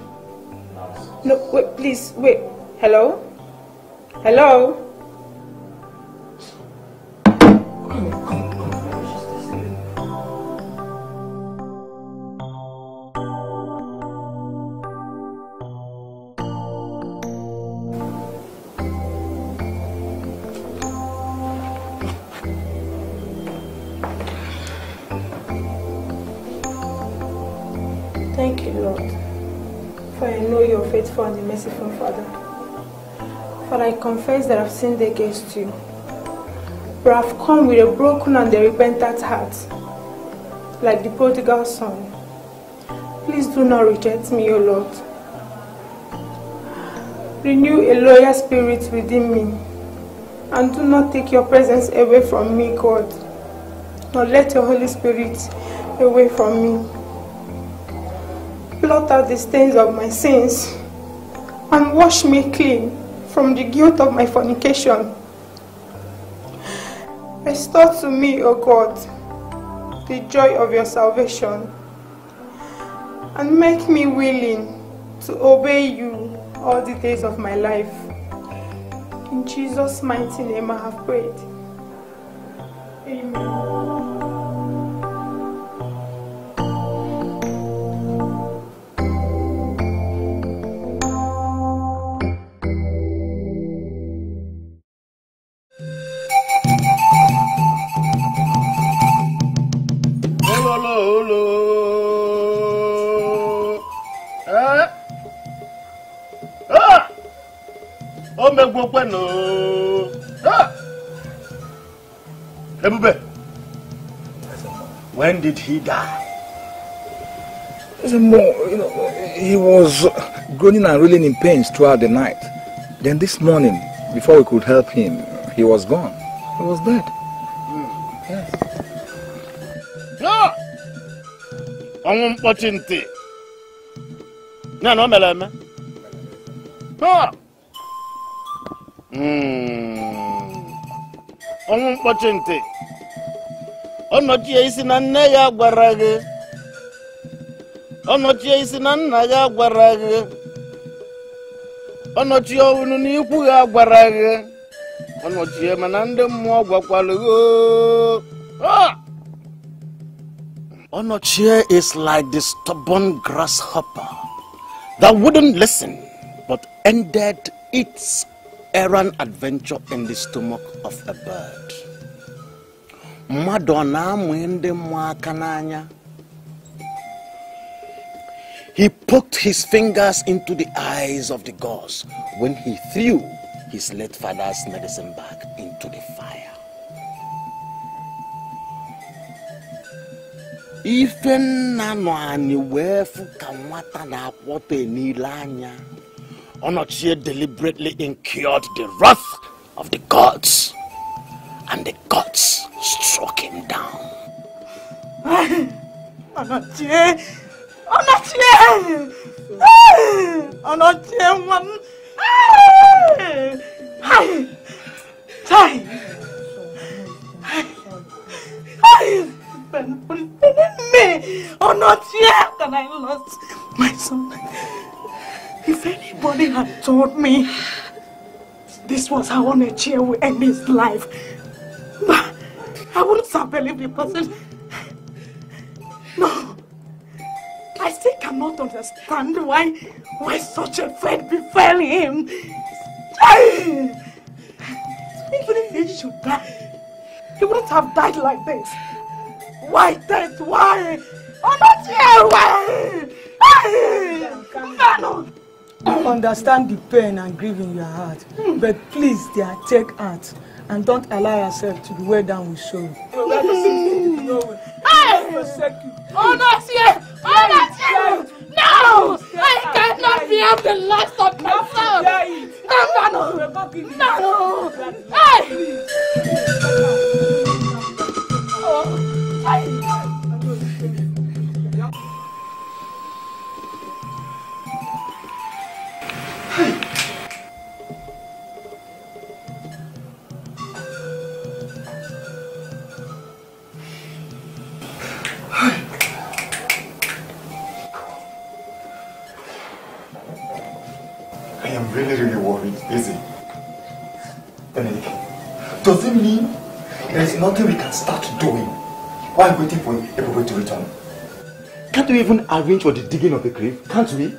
No, wait, please, wait. Hello? Hello? Thank you, Lord, for I know you're faithful and merciful Father. For I confess that I've sinned against you. For I've come with a broken and a repentant heart, like the prodigal son. Please do not reject me, O Lord. Renew a loyal spirit within me, and do not take your presence away from me, God. Nor let your Holy Spirit away from me blot out the stains of my sins and wash me clean from the guilt of my fornication. Restore to me, O God, the joy of your salvation and make me willing to obey you all the days of my life. In Jesus' mighty name I have prayed. Amen. Ebube. When did he die? More, you know, he was groaning and reeling in pains throughout the night. Then this morning, before we could help him, he was gone. He was dead. Ah! Ọnwụ mkpọchi ntị. Ya na o mere eme. Ah! Mm. Ọnwụ mkpọchi ntị. Ọ nọchie isi na nne ya gwara gị. Ọ nọchie isi na nna ya gwara gị. Ọ nọchie ọnwụnụ n'ikwu ya gwara gị. Ọ nọchie mana ndị mmụọ gwakwara gị. Onochie is like the stubborn grasshopper that wouldn't listen but ended its errand adventure in the stomach of a bird. Mmadụ ọ na-amụ ndị mmụọ aka n'anya. He poked his fingers into the eyes of the gods when he threw his late father's medicine bag into the fire. ife nna nọ anyị na-akwọta ọnọchie deliberately incurred the wrath of the gods and the gods struck him down Ọnọchie! Ọnọchie! Ọnọchie nwa m! Hai! Chai! Hai! Ben, ben, ben, me! Ọnọchie! That I lost my son. If anybody had told me this was how Onochie would end his life, I wouldn't have believed the person. No. I still cannot understand why why such a fate befell him. Even if he should die, he wouldn't have died like this. Why death? Why? Oh, not here! Why? Why? No, I understand the pain and grief in your heart, but please, dear, take heart and don't allow yourself to be weighed down with sorrow. Hey! Oh, not even arrange for the digging of the grave? Can't we?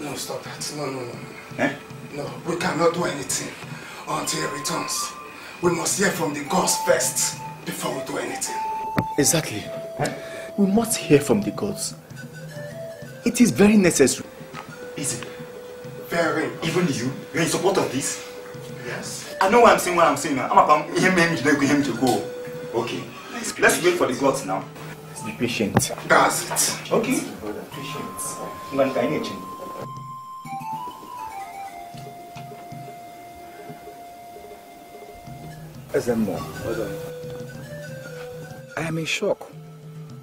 No, stop that. No, no, no. Eh? No, we cannot do anything until he returns. We must hear from the gods first before we do anything. Exactly. We must hear from the gods. It is very necessary. Is it? Very. Even you, you're in support of this? Yes. I know what I'm saying, what I'm saying now. I'm about him, him, him, him to go. Okay. Let's wait for the gods now. Let's be patient. That's it. Okay. Brother, patience. Ngani ka ini Ezemo, I am in shock.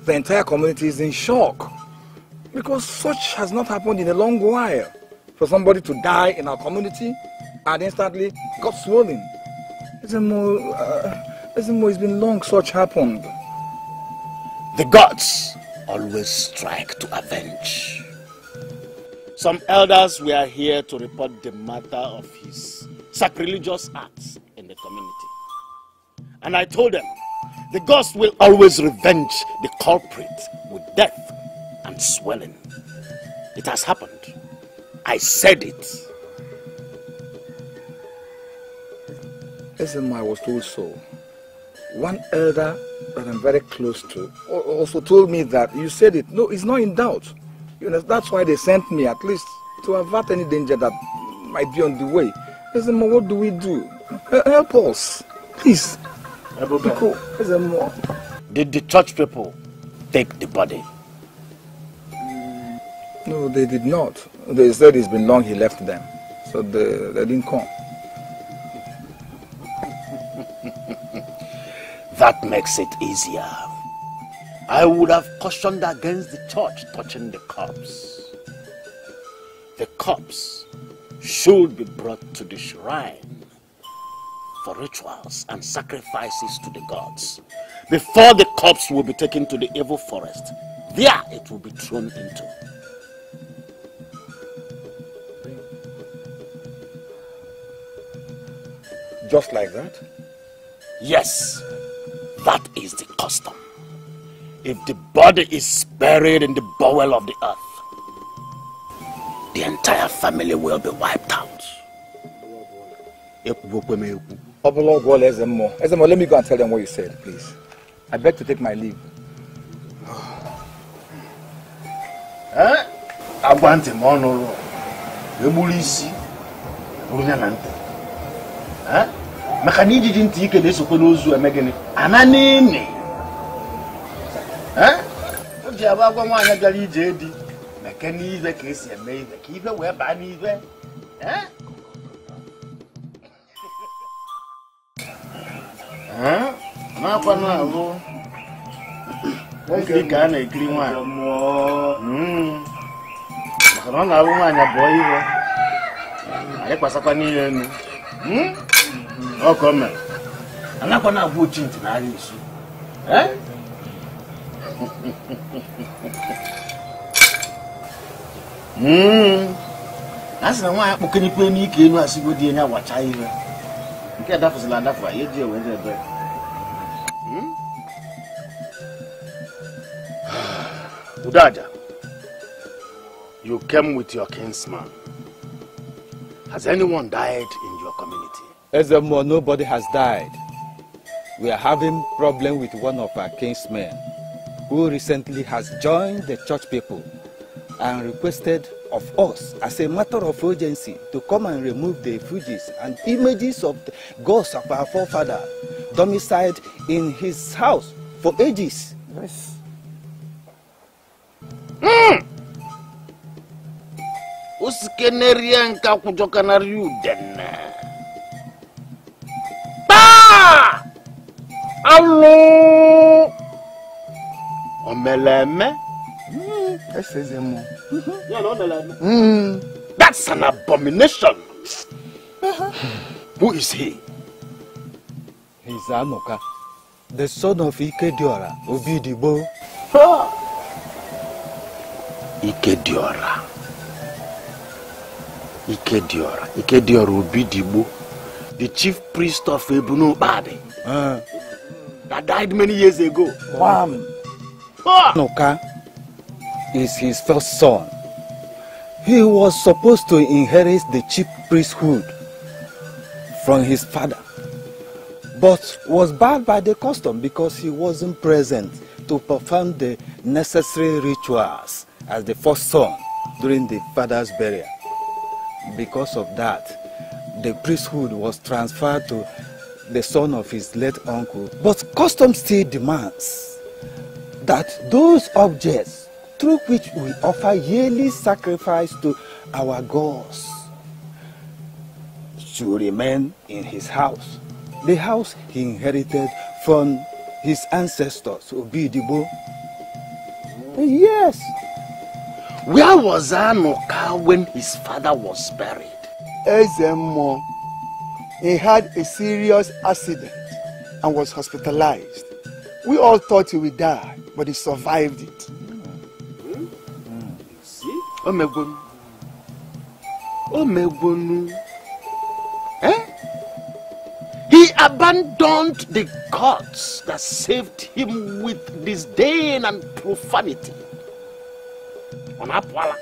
The entire community is in shock. Because such has not happened in a long while. For somebody to die in our community and instantly got swollen. Ezemo, uh, Ezemo, it's been long such happened. The gods always strike to avenge. Some elders were here to report the matter of his sacrilegious acts in the community. And I told them, the gods will always revenge the culprit with death and swelling. It has happened. I said it. Ezemo, I was told so. One elder that I'm very close to also told me that you said it. No, it's not in doubt. You know, that's why they sent me at least to avert any danger that might be on the way. Ezemo, what do we do? Help us, please. Biko, Ezemo. Did the church people take the body? No, they did not. They said it's been long he left them, so they, they didn't come. That makes it easier. I would have cautioned against the church touching the corpse. The corpse should be brought to the shrine for rituals and sacrifices to the gods before the corpse will be taken to the evil forest. There it will be thrown into. Just like that? Yes, that is the custom. If the body is buried in the bowel of the earth, the entire family will be wiped out. Ezemo. Let me go and tell them what you said, please. I beg to take my leave. Eh? agwa ntị ma ọ nụrụ egburu isi bụrụ ya na ntị Eh? Maka na ijiji ntị ike na-esokwe n'ozu eme gịnị? Ana n'ime o ji abụ agwa nwaanyị bịara ije di meke n'ive ka esi eme ive ka ive wee baa n'ive n'akwa na-abụ oge ka a na-ekiri nwaanyị. Mm. maka na ọ na-abụ nwaanyị abụọ ihe. Anyị kpasakwa n'ihe enu. Mm? ọ ka o mere anakwa na-abụ ochi ntị na agha isu Eh? Mm. a sị na nwaanyị akpọkenikwe n'ike enu asịgo di enye awacha ihe nke adafụzila adafụ anyị eji ewe ndị ebe Mm? Udaja, you came with your kinsman. Has anyone died in your community? Ezemo, nobody has died. We are having problem with one of our kinsmen who recently has joined the church people and requested of us as a matter of urgency to come and remove the effigies and images of the ghosts of our forefather domiciled in his house for ages. Yes. Mm. Usikeneria nka Allo! Omeleme? Yes, Ezemo. Yeah, no, omeleme. That's an abomination. Who is he? He's Anoka, the son of Ikediora, Obidibo. Ike Diora. Ikediora, Ikediora Obidigbo, the chief priest of Ebunubadi, that died many years ago. Wham! Ah! Noka is his first son. He was supposed to inherit the chief priesthood from his father, but was barred by the custom because he wasn't present to perform the necessary rituals as the first son during the father's burial. Because of that, the priesthood was transferred to the son of his late uncle. But custom still demands that those objects through which we offer yearly sacrifice to our gods should remain in his house. The house he inherited from his ancestors, Obidibo. Yes. Where was Anoka when his father was buried? Ezemo, he had a serious accident and was hospitalized. We all thought he would die, but he survived it. Hmm? Hmm. Hmm. Omegwonu. Omegwonu. Eh? He abandoned the gods that saved him with disdain and profanity. Onapwala.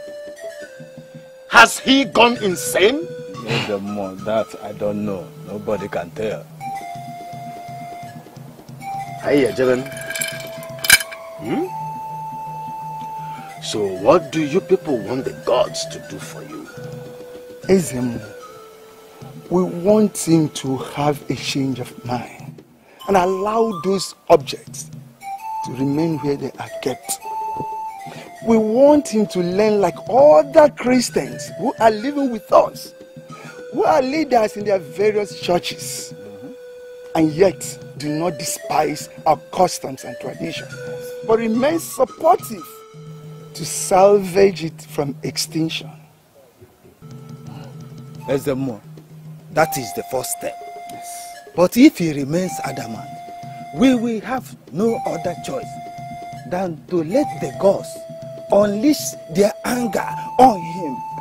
Has he gone insane? No, the more that I don't know. Nobody can tell. Aye, Jelen. Hmm? So what do you people want the gods to do for you? Ezemo, we want him to have a change of mind and allow those objects to remain where they are kept. We want him to learn like other Christians who are living with us, who are leaders in their various churches, and yet do not despise our customs and traditions, but remain supportive to salvage it from extinction. Ezemo, that is the first step. But if he remains adamant, we will have no other choice than to let the gods unleash their anger on him.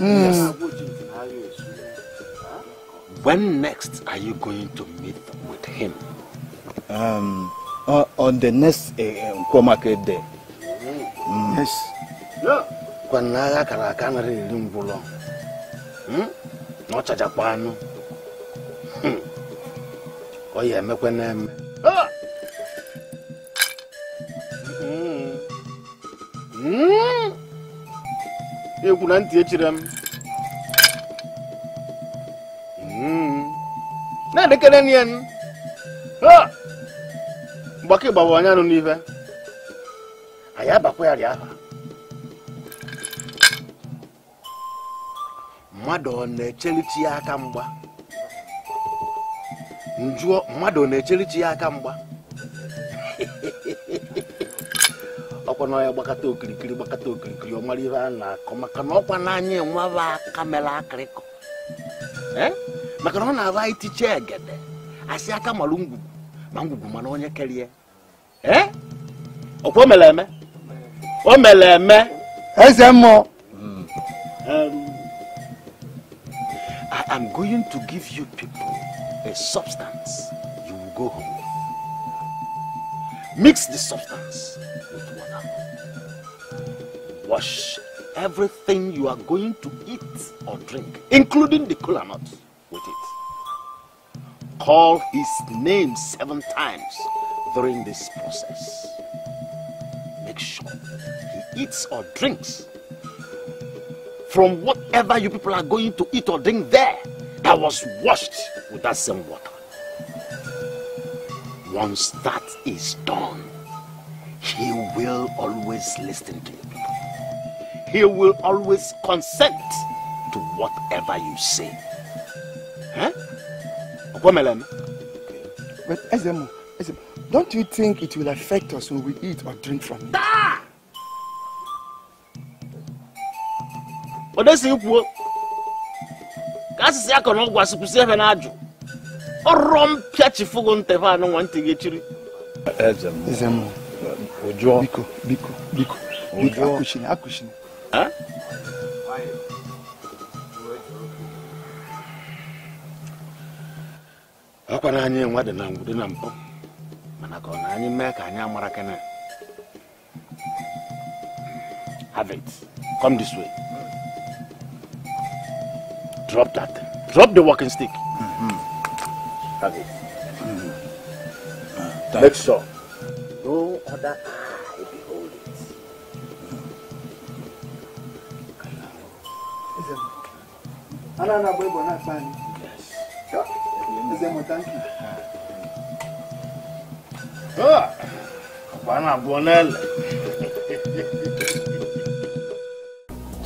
Yes. When next are you going to meet with him? Um, on, on the next uh, Nkwomake day. Yes. Kwa na agha kara aka anaghị eri ngwụlọ. Hmm? Na ọ chachakwa anụ. Hmm. Egwu na ntị echiri m. Hmm. Na-edekere n'ihe m. Mgbake ịgbawa onye anụ n'ife. Anyị abakwa ya rịa mmadụ ọ na-echelichi ya aka mgba njụọ mmadụ ọ na-echelichi ya aka mgba ọkwa na ọya gbakọta okirikiri gbakọta okirikiri ọ mara ihe a na-akọ maka na ọkwa n'anya enweba aka mere akịrịkọ Eh? maka na ọ na-aba itiche egede asị aka mara ngwugwu ma ngwugwu mana onye kerie Eh? ọkwa o mere eme o mere eme Eze mmụọ. Um, I am going to give you people a substance you will go home with. Mix the substance with water. Wash everything you are going to eat or drink, including the kola nut, with it. Call his name seven times during this process. Make sure he eats or drinks from whatever you people are going to eat or drink there that was washed with that same water. Once that is done, he will always listen to you. He will always consent to whatever you say. Huh? But Ezemo, Ezemo, don't you think it will affect us when we eat or drink from it? odesi kwuo ka asịsị akọ na ọgwụ asịkwụsị ebe na-ajụ ọrụrọ mpịa chifugo ntefe anụ nwa ntị gị chiri Ezemo, biko, biko, biko, biko, akụchina, akụchina. Anyị nwa dị na ngwudo na mpụ mana ka ọ na anyị mee ka anyị amara kene. Have it. Come this way. Drop that. Drop the walking stick. Have it. Make sure. No other eye behold it. Ana na-agba ịbọ na-asa anyị. Eze m, thank you. Ah, ọkwa na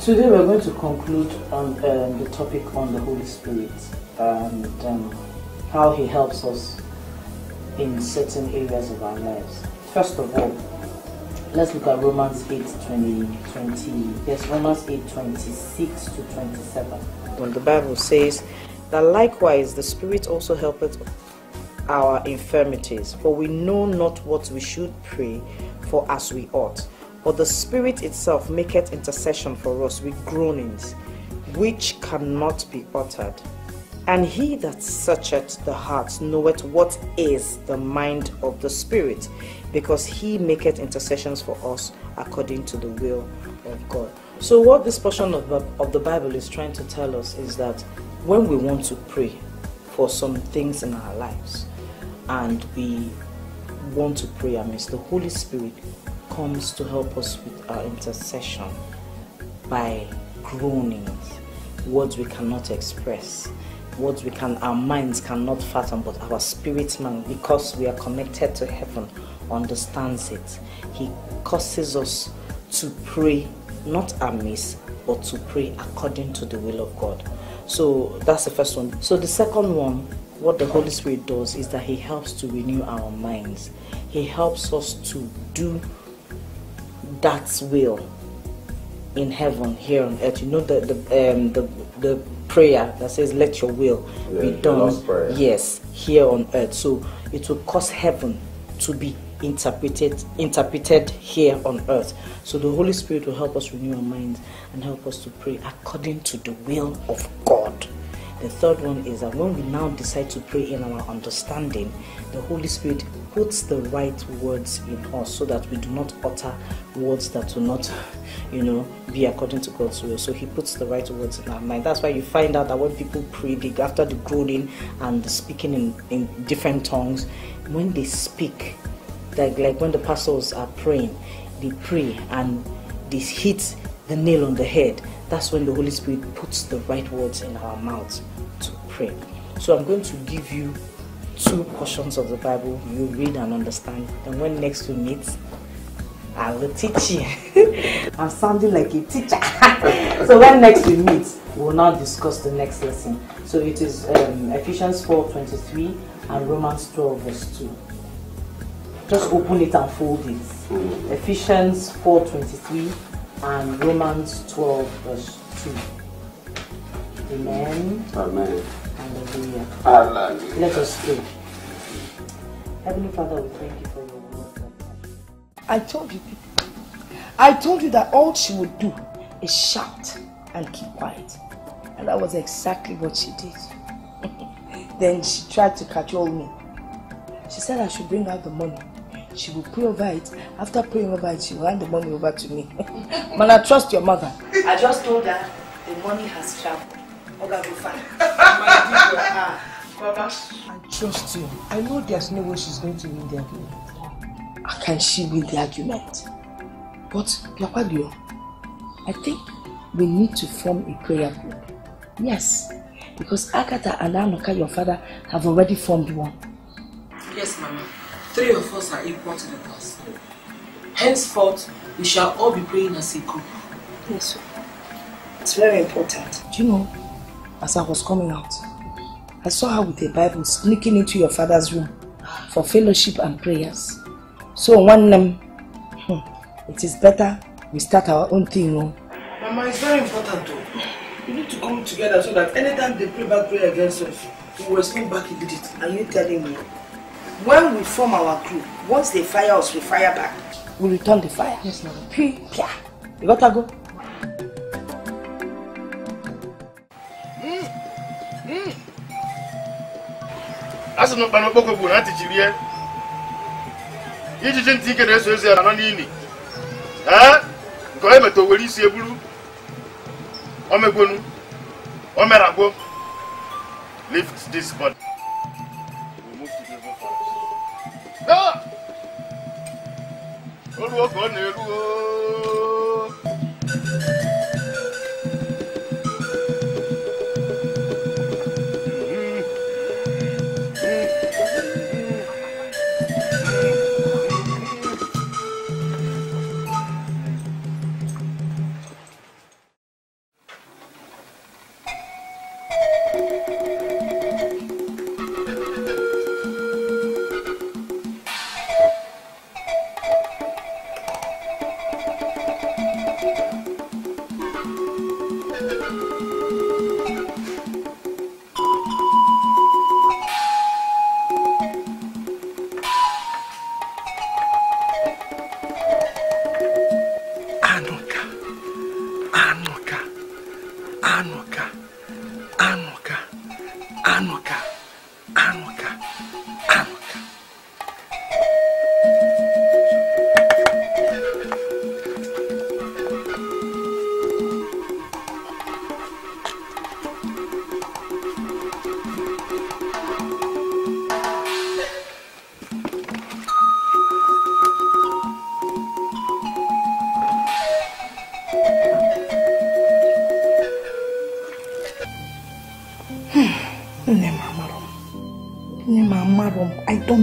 Today we're going to conclude on um, the topic on the Holy Spirit and um, how He helps us in certain areas of our lives. First of all, let's look at Romans 8 20, 20 yes, Romans 8 26 to 27. When the Bible says that likewise the Spirit also helpeth our infirmities, for we know not what we should pray for as we ought. But the Spirit itself maketh intercession for us with groanings which cannot be uttered. And he that searcheth the hearts knoweth what is the mind of the Spirit, because he maketh intercessions for us according to the will of God. So, what this portion of the, of the Bible is trying to tell us is that when we want to pray for some things in our lives and we want to pray amidst the Holy Spirit comes to help us with our intercession by groanings, words we cannot express, words we can our minds cannot fathom, but our spirit man, because we are connected to heaven, understands it. He causes us to pray not amiss, but to pray according to the will of God. So that's the first one. So the second one, what the Holy Spirit does is that He helps to renew our minds. He helps us to do that will in heaven here on earth. You know the the um, the, the prayer that says, "Let your will Yeah, be done." Yes, here on earth. So it will cause heaven to be interpreted interpreted here on earth. So the Holy Spirit will help us renew our minds and help us to pray according to the will of God. The third one is that when we now decide to pray in our understanding, the Holy Spirit puts the right words in us so that we do not utter words that will not, you know, be according to God's will. So He puts the right words in our mind. That's why you find out that when people pray, they, after the groaning and the speaking in, in different tongues, when they speak, like, like when the pastors are praying, they pray and they hit the nail on the head. That's when the Holy Spirit puts the right words in our mouths to pray. So I'm going to give you two portions of the Bible you read and understand. And when next we meet, I will teach you. I'm sounding like a teacher. so when next we meet, we'll now discuss the next lesson. So it is um, Ephesians 4:23 and Romans 12 verse 2. Just open it and fold it. Ephesians 4:23 and Romans 12 verse 2. Amen. Amen. Hallelujah. Hallelujah. Let us pray. Heavenly Father, we thank you for your word. I told you, I told you that all she would do is shout and keep quiet. And that was exactly what she did. then she tried to cajole me. She said I should bring out the money. She will pray over it. After praying over it, she will hand the money over to me. Man, I trust your mother. I just told her the money has traveled. Oga go fine. Mama, ah, I trust you. I know there's no way she's going to win the argument. How can she win the argument? But, Biakwadio, I think we need to form a prayer group. Yes, because Akata and Anoka, your father, have already formed one. Yes, Mama. Three of us are equal to the task. Henceforth, we shall all be praying as a group. Yes, sir. It's very important. Do you know, as I was coming out, I saw her with a Bible sneaking into your father's room for fellowship and prayers. So one name, hmm, it is better we start our own thing. Oh. Mama, it's very important though. We need to come together so that anytime they pray back prayer against us, we will respond back immediately. Are you telling me? When we form our group, once they fire us, we fire back. We return the fire. Yes, ma'am. Pia. You gotta go. A sị na ụkpana okpoko gburu na ntị chiri ya. Ijiji ntị ike na-eso ezi ya nọ n'ili. Ee nke onye meta owere isi eburu. Omegwonu omeragwo lift this body. We move to the river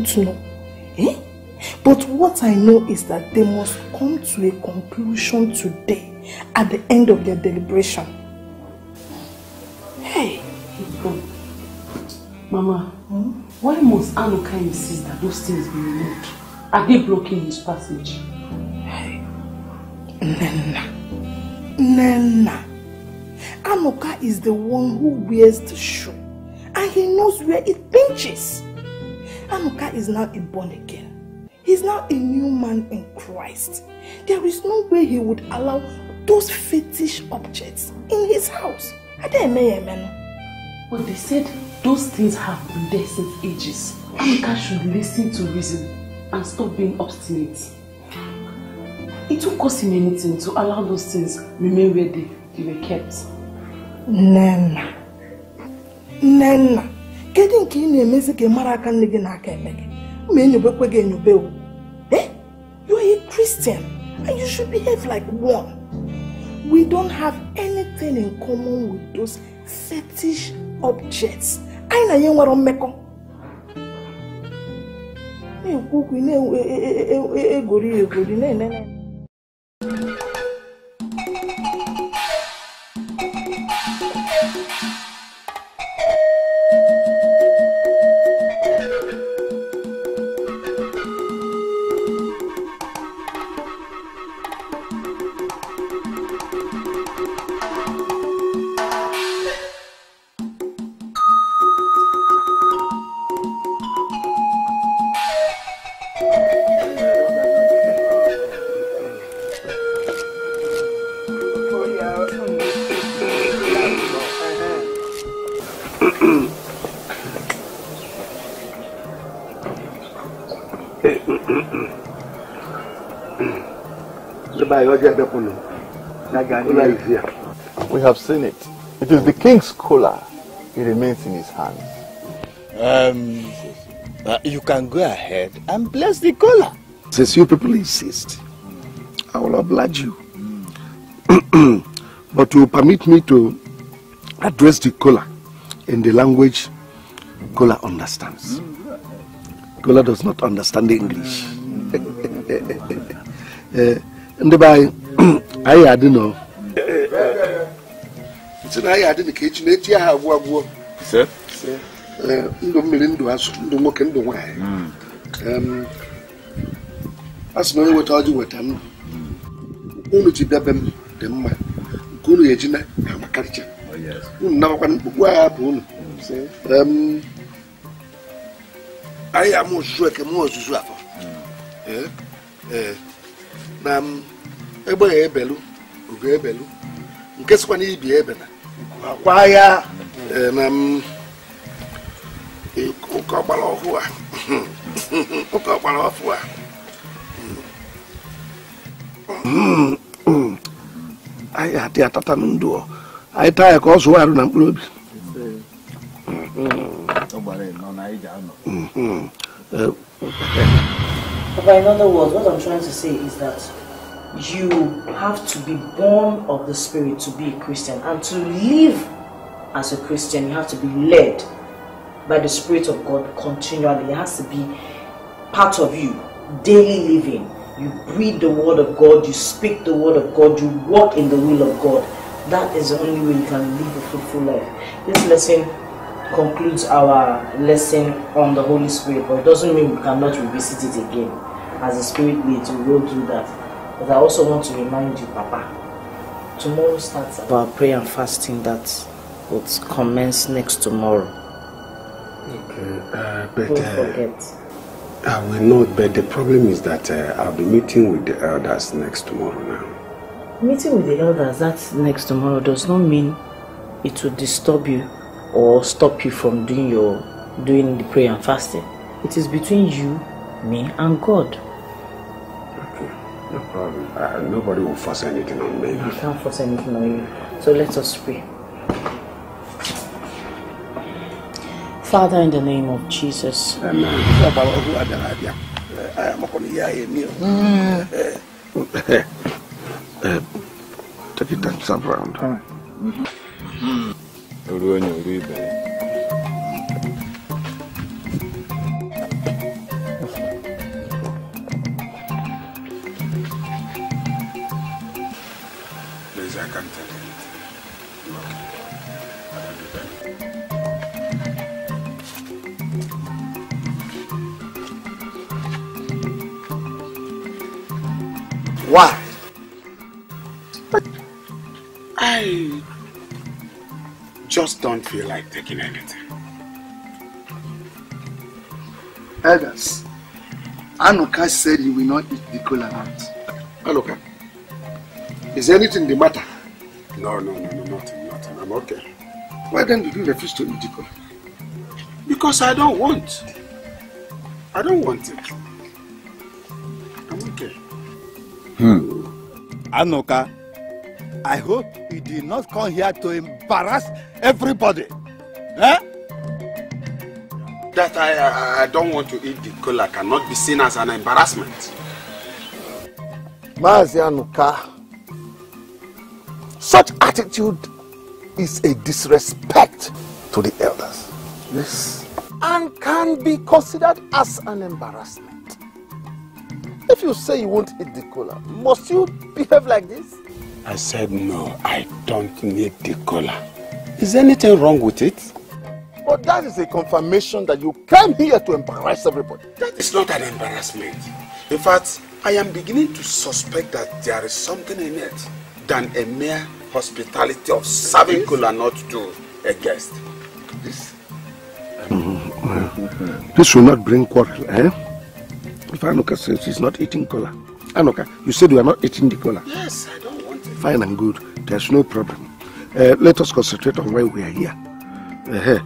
don't know. Eh? But what I know is that they must come to a conclusion today at the end of their deliberation. Hey! Mama, why must Anuka insist that those things be removed? Are they blocking his passage? Nnenna. Nnenna. Anuka is the one who wears is now a born again. He's now a new man in Christ. There is no way he would allow those fetish objects in his house. But they said those things have been there since ages. Anuka should listen to reason and stop being obstinate. It took cost him anything to allow those things remain where they, they were kept. Nnenna. Nnenna. Kedu nke ị na-emezi ka mara aka nne gị na aka eme gị? Ma enyobekwe gị enyobe o. Eh? You are a Christian and you should behave like one. We don't have anything in common with those fetish objects. Anyị na ya nwere mmekọ. Na-ekwu okwu na-egori egori na-enene. We have seen it. It is the king's cooler. It remains in his hands. Um, uh, you can go ahead and bless the cola. Since you people insist, I will oblige you. but you permit me to address the cola in the language cola understands. Cola does not understand English. Eh, ndị be anyị anyị adị nọ. Si na anyị adị ka echi na echi ahụ agwụ agwụọ Eh, ndụ mmiri ndụ azụ ndụ nwoke ndụ nwaanyị. Em, a sị na onye weta ọjị weta ndụ unu ji bịa be m dị mma. Nke unu ya eji na amakarịcha unu nabakwa mkpukpu agha bụ unu. Em, anyị ama ozuzu eke mụ ozuzu afọ. Eh, eh, na m, egbe ya ebelu ugo ebelu nke sịkwa na ibi ebe na akwa ya Ee, na m ụka ọgbara ọhụụ a ụka ọgbara ọhụụ a Mm, mm. anyị adị atata na ndụ ọ. anyị taa ya ka ọ zụọ arụ na mkpụrụ obi Mhm. Eh, But in other words, what I'm trying to say is that you have to be born of the Spirit to be a Christian. And to live as a Christian, you have to be led by the Spirit of God continually. It has to be part of you, daily living. You breathe the Word of God, you speak the Word of God, you walk in the will of God. That is the only way you can live a fruitful life. This lesson concludes our lesson on the Holy Spirit, but it doesn't mean we cannot revisit it again. As the Spirit leads, we will do that. But I also want to remind you, Papa, tomorrow starts our prayer and fasting that will commence next tomorrow. Uh, but Don't uh. I will not. But the problem is that uh, I'll be meeting with the elders next tomorrow now. Meeting with the elders that next tomorrow does not mean it will disturb you or stop you from doing your doing the prayer and fasting. It is between you, me, and God. No problem. Uh, nobody will force anything on me. You can't force anything on you. So let us pray. Father, in the name of Jesus. Amen. ọgbara ọhụụ a bịara abịa anyị amakwana ihe anyị eme o. Take it and serve round. oru onye oru ibe ya I can't tell you. Why? I Just don't feel like taking anything. Elders, Anuka said he will not eat the cola nut. Anuka, is anything the matter? No, no, no, no, nothing, nothing. I'm okay. Why then did you refuse to eat the cola? Because I don't want. I don't want it. I'm okay. Hmm. Anuka, I hope you did not come here to embarrass everybody. Eh? That I, I, I don't want to eat the cola cannot be seen as an embarrassment. Mazi Anuka, such attitude is a disrespect to the elders. Yes. And can be considered as an embarrassment. If you say you won't eat the cola, must you behave like this? I said no, I don't need the cola. Is anything wrong with it? But that is a confirmation that you came here to embarrass everybody. That is not an embarrassment. In fact, I am beginning to suspect that there is something in it than a mere hospitality of serving cola not to a guest. This, this will not bring quarrel, eh? If Anoka says she's not eating cola. Anoka, you said you are not eating the cola. Yes, I don't want it. Fine and good. There's no problem. Uh, let us concentrate on why we are here. Uh,